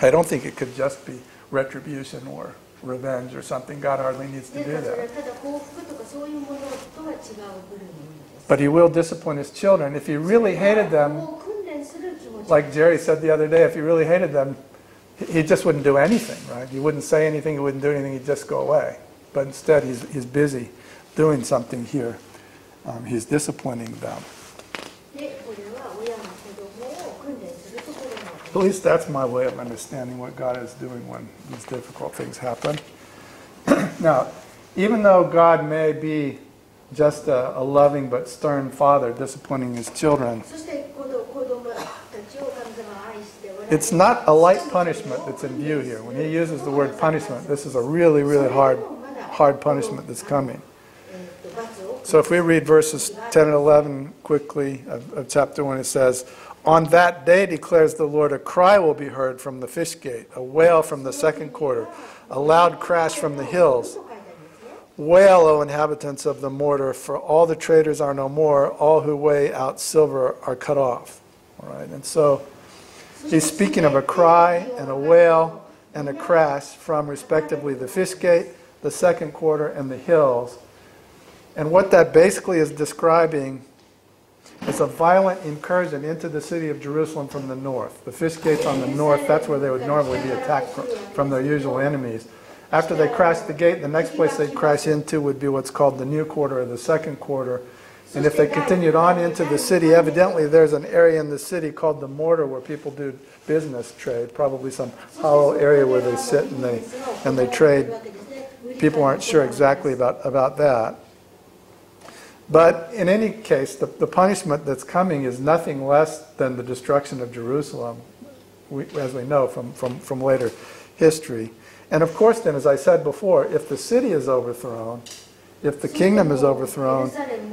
I don't think it could just be retribution or revenge or something. God hardly needs to do that. But he will discipline his children. If he really hated them, like Jerry said the other day, if he really hated them, he just wouldn't do anything, right? He wouldn't say anything, he wouldn't do anything, he'd just go away. But instead, he's, he's busy doing something here um, he's disciplining them. At least that's my way of understanding what God is doing when these difficult things happen. now, even though God may be just a, a, loving but stern father disciplining his children, it's not a light punishment that's in view here. When he uses the word punishment, this is a really, really hard, hard punishment that's coming. So if we read verses 10 and 11 quickly of, of, chapter 1, it says, On that day declares the Lord, a cry will be heard from the fish gate, a wail from the second quarter, a loud crash from the hills. Wail, O inhabitants of the mortar, for all the traders are no more, all who weigh out silver are cut off. All right, and so he's speaking of a cry and a wail and a crash from respectively the fish gate, the second quarter, and the hills and what that basically is describing is a violent incursion into the city of Jerusalem from the north. The fish gates on the north, that's where they would normally be attacked from, their usual enemies. After they crash the gate, the next place they'd crash into would be what's called the new quarter or the second quarter. And if they continued on into the city, evidently there's an area in the city called the mortar where people do business trade, probably some hollow area where they sit and they, and they trade. People aren't sure exactly about, about that. But in any case, the, the punishment that's coming is nothing less than the destruction of Jerusalem we, as we know from, from, from later history. And of course, then, as I said before, if the city is overthrown, if the kingdom is overthrown,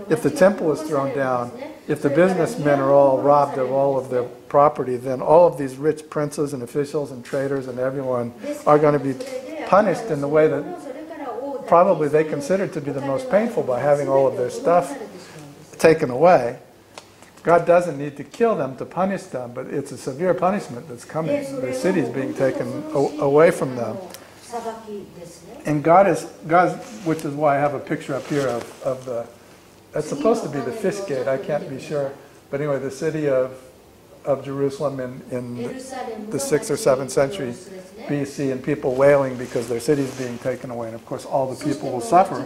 if the temple is thrown down, if the businessmen are all robbed of all of their property, then all of these rich princes and officials and traders and everyone are going to be punished in the way that probably they consider to be the most painful by having all of their stuff taken away. God doesn't need to kill them to punish them, but it's a severe punishment that's coming. Their is being taken away from them. And God is, God, which is why I have a picture up here of, of the, that's supposed to be the fish gate, I can't be sure. But anyway, the city of, of Jerusalem in, in the sixth or seventh century BC, and people wailing because their city's being taken away. And of course, all the people will suffer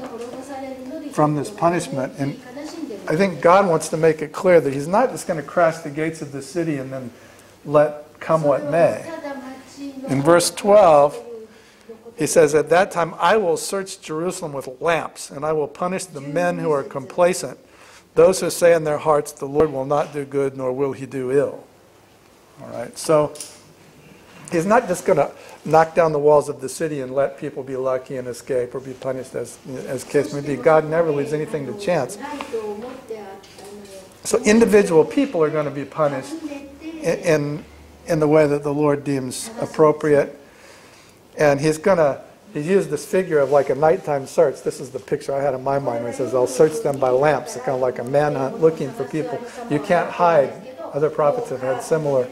from this punishment. And I think God wants to make it clear that He's not just going to crash the gates of the city and then let come what may. In verse 12, he says, At that time I will search Jerusalem with lamps, and I will punish the men who are complacent, those who say in their hearts, The Lord will not do good, nor will he do ill. All right, so he's not just going to knock down the walls of the city and let people be lucky and escape or be punished as, as case may be. God never leaves anything to chance. So individual people are going to be punished in, in, the way that the Lord deems appropriate. And he's going to, he used this figure of like a nighttime search. This is the picture I had in my mind. Where he says, I'll search them by lamps, kind of like a manhunt looking for people. You can't hide. Other prophets have had similar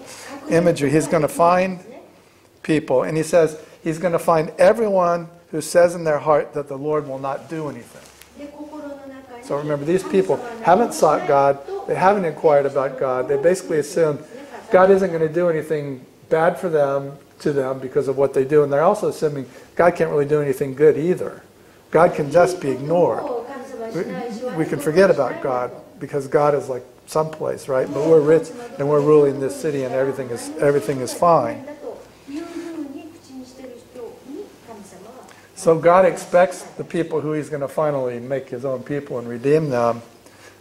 imagery. He's going to find people. And he says, he's going to find everyone who says in their heart that the Lord will not do anything. So remember, these people haven't sought God, they haven't inquired about God, they basically assume God isn't going to do anything bad for them, to them, because of what they do. And they're also assuming God can't really do anything good either. God can just be ignored. We, we can forget about God because God is like someplace, right? But we're rich and we're ruling this city and everything is, everything is fine. So God expects the people who He's going to finally make His own people and redeem them,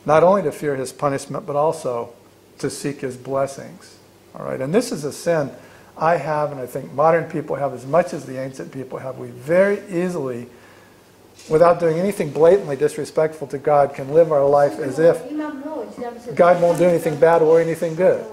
not only to fear His punishment, but also to seek His blessings. All right, and this is a sin I have, and I think modern people have as much as the ancient people have. We very easily, without doing anything blatantly disrespectful to God, can live our life as if God won't do anything bad or anything good.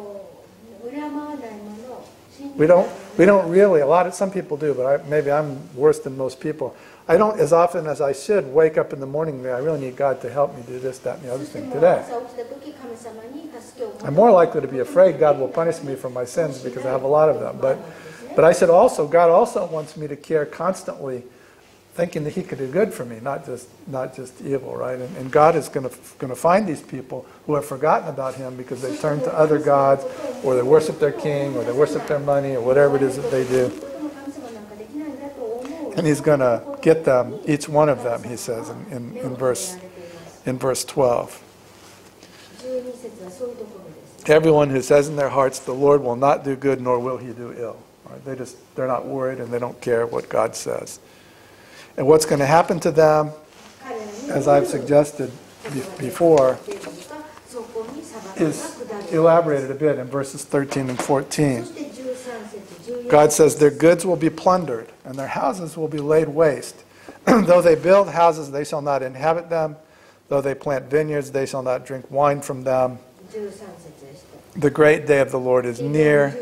We don't, we don't really, a lot of, some people do, but I, maybe I'm worse than most people. I don't, as often as I should, wake up in the morning I really need God to help me do this, that, and the other thing today. I'm more likely to be afraid God will punish me for my sins because I have a lot of them. But, but I said also, God also wants me to care constantly, thinking that He could do good for me, not just, not just evil, right? And, and God is going to, find these people who have forgotten about Him because they turn to other gods, or they worship their king, or they worship their money, or whatever it is that they do. And He's going to get them, each one of them, He says in, in, in verse, in verse 12. Everyone who says in their hearts, the Lord will not do good, nor will he do ill. Right? They just, they're not worried and they don't care what God says. And what's going to happen to them, as I've suggested before, is elaborated a bit in verses 13 and 14. God says, Their goods will be plundered, and their houses will be laid waste. Though they build houses, they shall not inhabit them. Though they plant vineyards, they shall not drink wine from them. The great day of the Lord is near,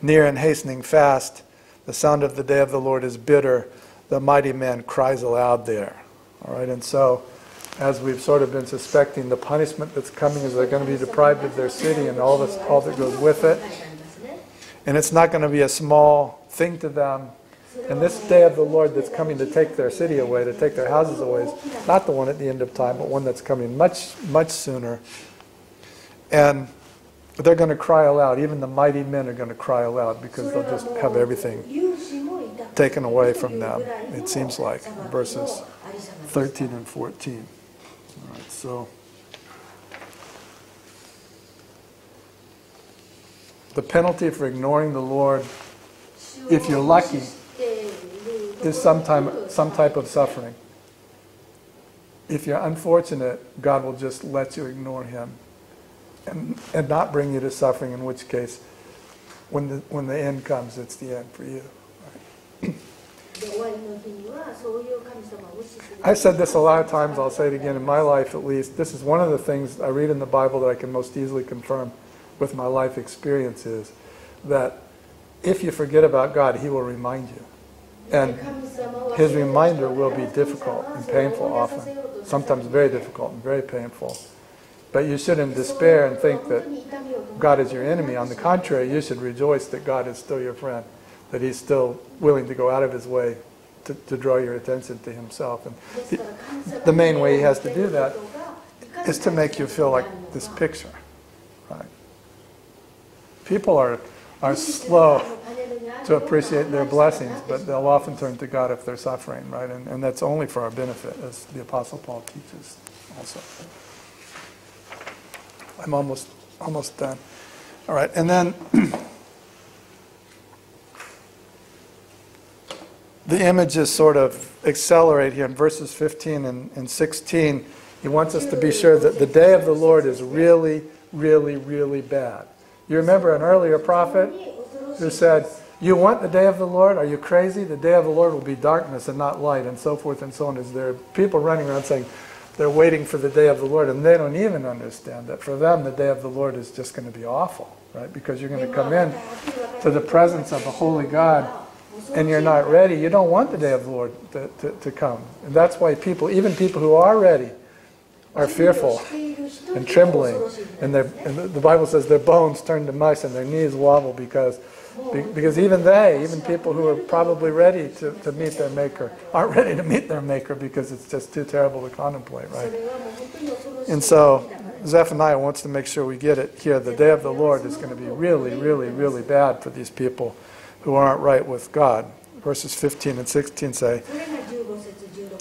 near and hastening fast. The sound of the day of the Lord is bitter. The mighty man cries aloud there. All right, and so as we've sort of been suspecting, the punishment that's coming is they're going to be deprived of their city and all this, all that goes with it. And it's not going to be a small thing to them. And this day of the Lord that's coming to take their city away, to take their houses away, is not the one at the end of time, but one that's coming much, much sooner. And they're going to cry aloud. Even the mighty men are going to cry aloud because they'll just have everything taken away from them, it seems like, verses 13 and 14. All right, so. The penalty for ignoring the Lord, if you're lucky, is some, time, some type of suffering. If you're unfortunate, God will just let you ignore Him and, and not bring you to suffering, in which case when the, when the end comes, it's the end for you. I said this a lot of times, I'll say it again in my life at least. This is one of the things I read in the Bible that I can most easily confirm with my life experience is that if you forget about God, He will remind you. And His reminder will be difficult and painful often, sometimes very difficult and very painful. But you shouldn't despair and think that God is your enemy. On the contrary, you should rejoice that God is still your friend that He's still willing to go out of His way to, to draw your attention to Himself. And the, the main way He has to do that is to make you feel like this picture. Right? People are, are slow to appreciate their blessings, but they'll often turn to God if they're suffering, right? And, and that's only for our benefit, as the Apostle Paul teaches also. I'm almost almost done. All right, and then the images sort of accelerate here in verses 15 and, and 16. He wants us to be sure that the day of the Lord is really, really, really bad. You remember an earlier prophet who said, You want the day of the Lord? Are you crazy? The day of the Lord will be darkness and not light, and so forth and so on. Is there people running around saying they're waiting for the day of the Lord, and they don't even understand that for them the day of the Lord is just going to be awful, right? Because you're going to come in to the presence of a holy God and you're not ready. You don't want the day of the Lord to, to, to come. And that's why people, even people who are ready, are fearful and trembling. And, and the Bible says their bones turn to mush and their knees wobble because, because even they, even people who are probably ready to, to meet their Maker, aren't ready to meet their Maker because it's just too terrible to contemplate, right? And so Zephaniah wants to make sure we get it here. The day of the Lord is going to be really, really, really bad for these people who aren't right with God. Verses 15 and 16 say,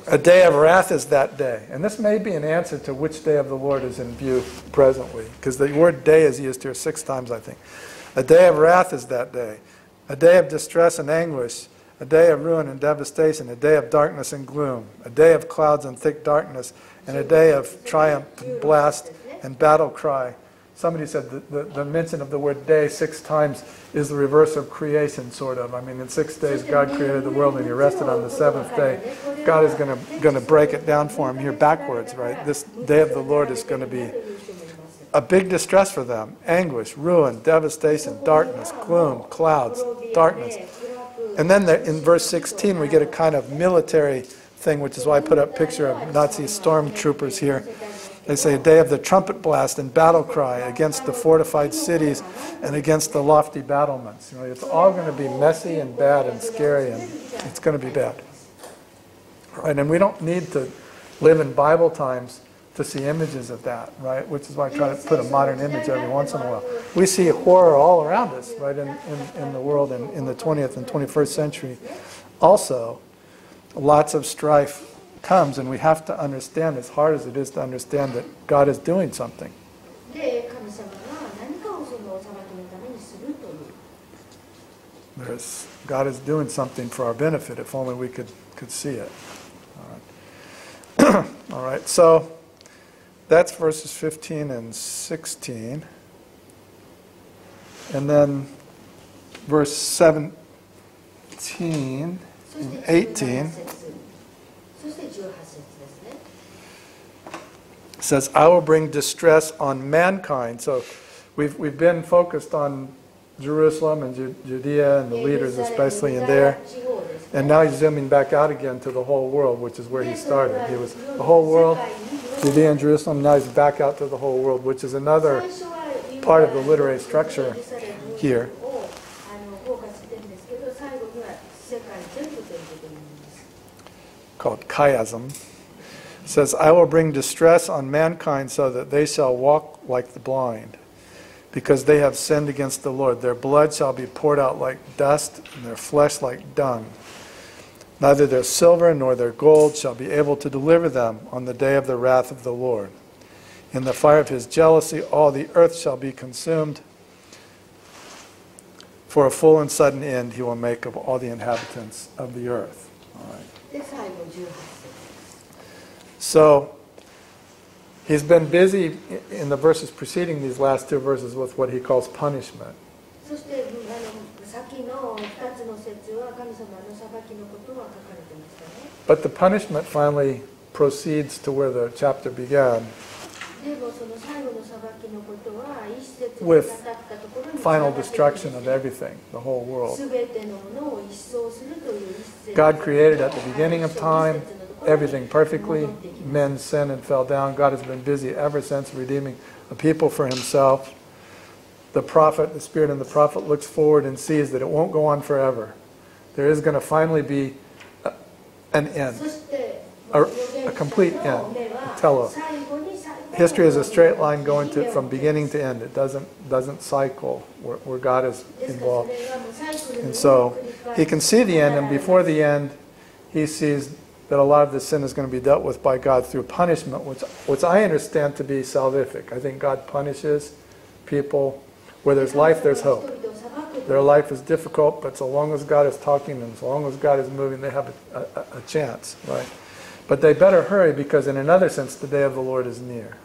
A day of wrath is that day. And this may be an answer to which day of the Lord is in view presently, because the word day is used here six times, I think. A day of wrath is that day, a day of distress and anguish, a day of ruin and devastation, a day of darkness and gloom, a day of clouds and thick darkness, and a day of triumph and blast and battle cry. Somebody said that the, the mention of the word day six times is the reverse of creation, sort of. I mean, in six days God created the world and he rested on the seventh day. God is going to going to break it down for him here backwards, right? This day of the Lord is going to be a big distress for them anguish, ruin, devastation, darkness, gloom, clouds, darkness. And then the, in verse 16, we get a kind of military thing, which is why I put up a picture of Nazi stormtroopers here. They say a day of the trumpet blast and battle cry against the fortified cities and against the lofty battlements. You know, it's all going to be messy and bad and scary, and it's going to be bad. Right? And we don't need to live in Bible times to see images of that, right? Which is why I try to put a modern image every once in a while. We see horror all around us, right, in, in, in the world in, in the 20th and 21st century. Also, lots of strife comes, and we have to understand, as hard as it is to understand, that God is doing something. There's, God is doing something for our benefit, if only we could, could see it. All right. All right, so that's verses 15 and 16. And then verse 17 and 18. Says, I will bring distress on mankind. So we've, we've been focused on Jerusalem and Judea and the leaders, especially in there. And now he's zooming back out again to the whole world, which is where he started. He was the whole world, Judea and Jerusalem. Now he's back out to the whole world, which is another part of the literary structure here. Called chiasm says, I will bring distress on mankind so that they shall walk like the blind, because they have sinned against the Lord. Their blood shall be poured out like dust, and their flesh like dung. Neither their silver nor their gold shall be able to deliver them on the day of the wrath of the Lord. In the fire of his jealousy, all the earth shall be consumed. For a full and sudden end he will make of all the inhabitants of the earth. All right. This I will do. So he's been busy in the verses preceding these last two verses with what he calls punishment. But the punishment finally proceeds to where the chapter began with final destruction of everything, the whole world. God created at the beginning of time, everything perfectly. Men sinned and fell down. God has been busy ever since redeeming a people for himself. The prophet, the spirit and the prophet looks forward and sees that it won't go on forever. There is going to finally be a, an end, a, a complete end, telos. History is a straight line going to, from beginning to end. It doesn't, doesn't cycle where, where God is involved. And so he can see the end, and before the end, he sees that a lot of the sin is going to be dealt with by God through punishment, which, which I understand to be salvific. I think God punishes people. Where there's life, there's hope. Their life is difficult, but so long as God is talking and so long as God is moving, they have a, a, a chance, right? But they better hurry because, in another sense, the day of the Lord is near.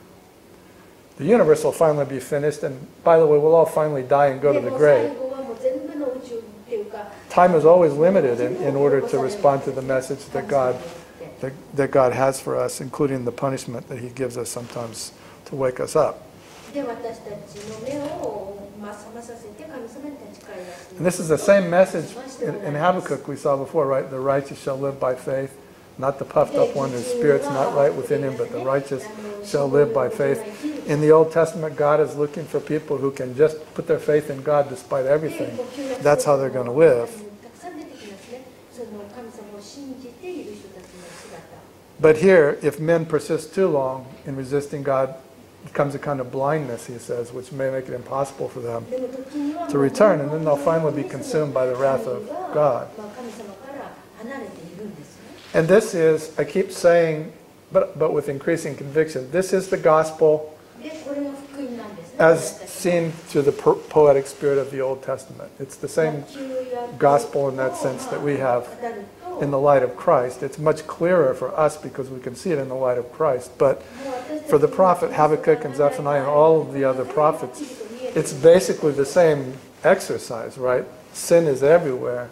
The universe will finally be finished, and by the way, we'll all finally die and go to the grave time is always limited in, in order to respond to the message that God, that, that God has for us, including the punishment that He gives us sometimes to wake us up. And this is the same message in, in Habakkuk we saw before, right? The righteous shall live by faith not the puffed up one whose spirit's not right within him, but the righteous shall live by faith. In the Old Testament, God is looking for people who can just put their faith in God despite everything. That's how they're going to live. But here, if men persist too long in resisting God, becomes a kind of blindness, he says, which may make it impossible for them to return, and then they'll finally be consumed by the wrath of God. And this is, I keep saying, but, but with increasing conviction, this is the gospel as seen through the poetic spirit of the Old Testament. It's the same gospel in that sense that we have in the light of Christ. It's much clearer for us because we can see it in the light of Christ. But for the prophet Habakkuk and Zephaniah and all of the other prophets, it's basically the same exercise, right? Sin is everywhere.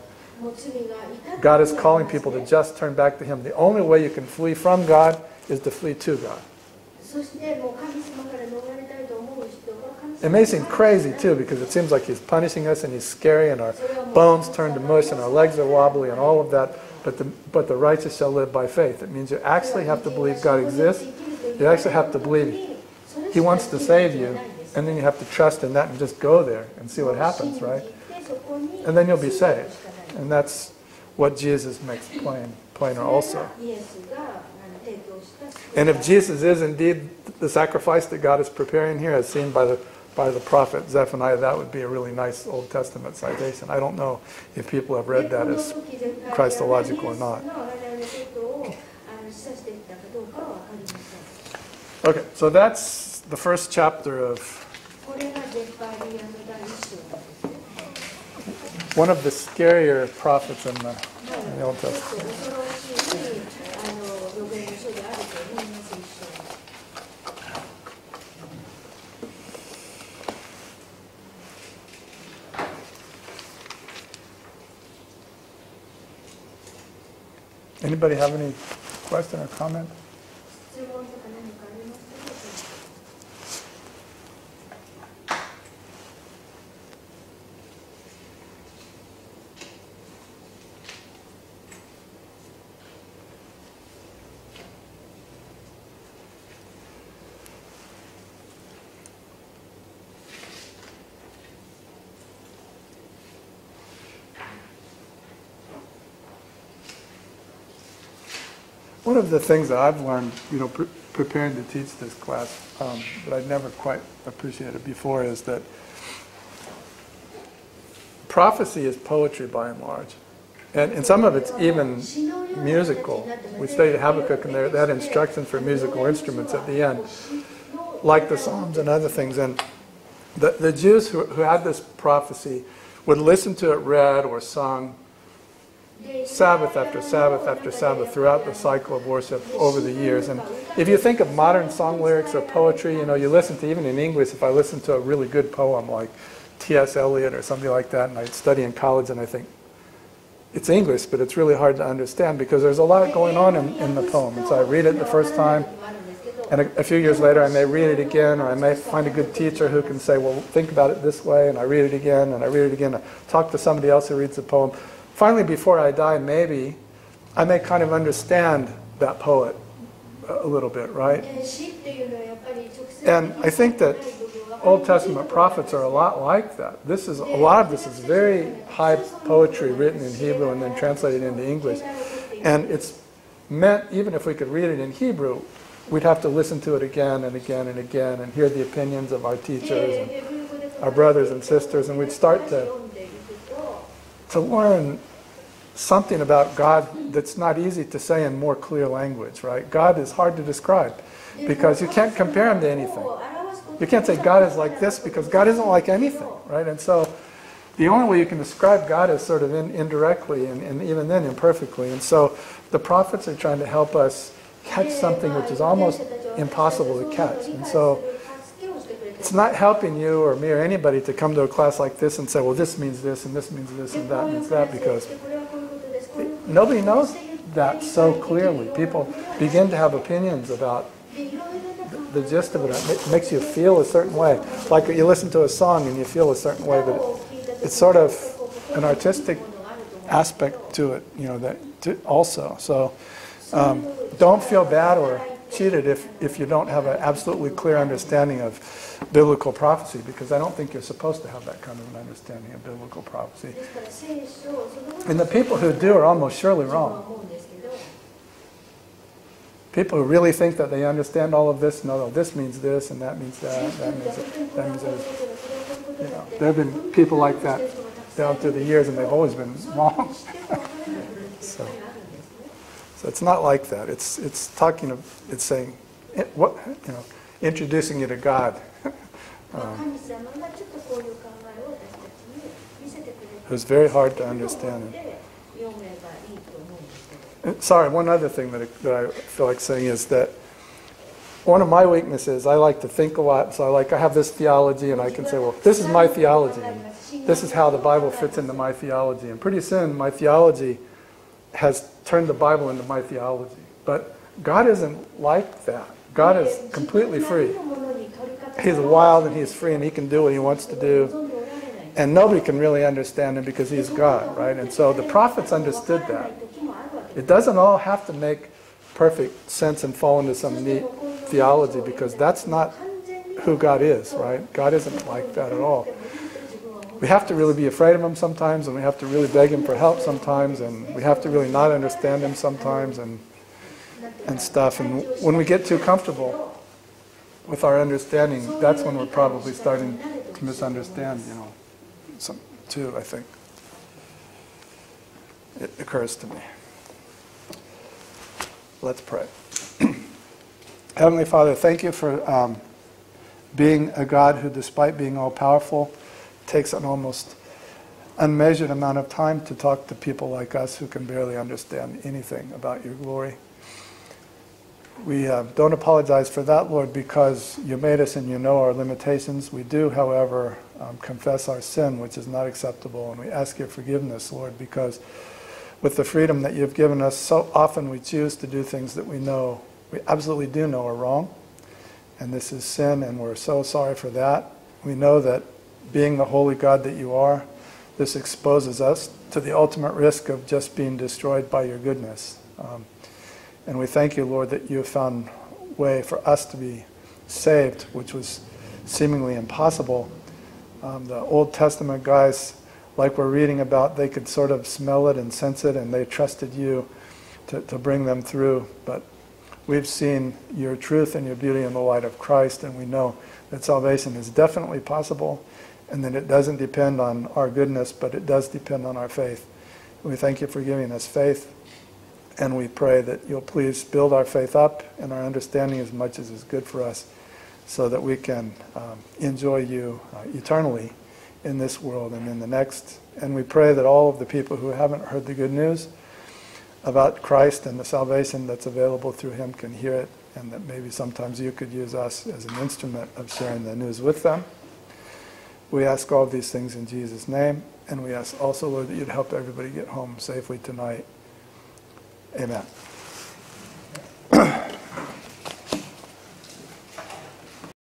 God is calling people to just turn back to Him. The only way you can flee from God is to flee to God. It may seem crazy too because it seems like he's punishing us and he's scary and our bones turn to mush and our legs are wobbly and all of that but the, but the righteous shall live by faith. It means you actually have to believe God exists. You actually have to believe He wants to save you. And then you have to trust in that and just go there and see what happens, right? And then you'll be saved. And that's what Jesus makes plain, plainer also. And if Jesus is indeed the sacrifice that God is preparing here, as seen by the by the prophet Zephaniah, that would be a really nice Old Testament citation. I don't know if people have read that as Christological or not. Okay, so that's the first chapter of one of the scarier prophets in the, in the Old Testament. Anybody have any question or comment? One of the things that I've learned, you know, pre- preparing to teach this class, um, that I'd never quite appreciated before, is that prophecy is poetry by and large. And, and some of it's even musical. We studied Habakkuk, and there, they had instructions for musical instruments at the end, like the Psalms and other things. And the, the Jews who, who had this prophecy would listen to it read or sung Sabbath after Sabbath after Sabbath throughout the cycle of worship over the years. And if you think of modern song lyrics or poetry, you know, you listen to, even in English, if I listen to a really good poem like T.S. Eliot or something like that, and I study in college, and I think it's English, but it's really hard to understand because there's a lot going on in, in the poem. And so I read it the first time, and a, a few years later I may read it again, or I may find a good teacher who can say, well, think about it this way, and I read it again, and I read it again. I talk to somebody else who reads the poem. Finally, before I die, maybe I may kind of understand that poet a little bit, right? And I think that Old Testament prophets are a lot like that. This is a lot of this is very high poetry written in Hebrew and then translated into English. And it's meant even if we could read it in Hebrew, we'd have to listen to it again and again and again and hear the opinions of our teachers and our brothers and sisters and we'd start to to learn something about God that's not easy to say in more clear language, right? God is hard to describe because you can't compare him to anything. You can't say God is like this because God isn't like anything, right? And so the only way you can describe God is sort of in, indirectly and, and even then imperfectly. And so the prophets are trying to help us catch something which is almost impossible to catch. And so it's not helping you or me or anybody to come to a class like this and say, well, this means this and this means this and that means that because nobody knows that so clearly. People begin to have opinions about the gist of it. It makes you feel a certain way. Like you listen to a song and you feel a certain way, but it's sort of an artistic aspect to it, you know, that also. So um, don't feel bad or cheated if, if you don't have an absolutely clear understanding of biblical prophecy, because I don't think you're supposed to have that kind of an understanding of biblical prophecy. And the people who do are almost surely wrong. People who really think that they understand all of this, no, no, oh, this means this and that means that, that means that, that means that. You know, there have been people like that down through the years, and they've always been wrong. so, so it's not like that. It's it's talking of it's saying, what you know, introducing you to God. um, was very hard to understand. Sorry, one other thing that I, that I feel like saying is that one of my weaknesses, I like to think a lot, so I like I have this theology, and I can say, well, this is my theology, this is how the Bible fits into my theology, and pretty soon my theology has turned the Bible into my theology. But God isn't like that. God is completely free. He's wild and he's free and he can do what he wants to do. And nobody can really understand him because he's God, right? And so the prophets understood that. It doesn't all have to make perfect sense and fall into some neat theology because that's not who God is, right? God isn't like that at all. We have to really be afraid of him sometimes and we have to really beg him for help sometimes and we have to really not understand him sometimes and and stuff. And when we get too comfortable with our understanding, that's when we're probably starting to misunderstand, you know, some too, I think. It occurs to me. Let's pray. Heavenly Father, thank you for um, being a God who, despite being all powerful, takes an almost unmeasured amount of time to talk to people like us who can barely understand anything about your glory. We uh, don't apologize for that, Lord, because you made us and you know our limitations. We do, however, um, confess our sin, which is not acceptable, and we ask your forgiveness, Lord, because with the freedom that you've given us, so often we choose to do things that we know, we absolutely do know are wrong. And this is sin, and we're so sorry for that. We know that being the holy God that you are, this exposes us to the ultimate risk of just being destroyed by your goodness. Um, and we thank you, Lord, that you have found a way for us to be saved, which was seemingly impossible. Um, the Old Testament guys like we're reading about, they could sort of smell it and sense it, and they trusted you to, to bring them through. But we've seen your truth and your beauty in the light of Christ, and we know that salvation is definitely possible, and that it doesn't depend on our goodness, but it does depend on our faith. We thank you for giving us faith, and we pray that you'll please build our faith up and our understanding as much as is good for us, so that we can um, enjoy you uh, eternally in this world and in the next. And we pray that all of the people who haven't heard the good news about Christ and the salvation that's available through him can hear it, and that maybe sometimes you could use us as an instrument of sharing the news with them. We ask all these things in Jesus' name, and we ask also, Lord, that you'd help everybody get home safely tonight. Amen.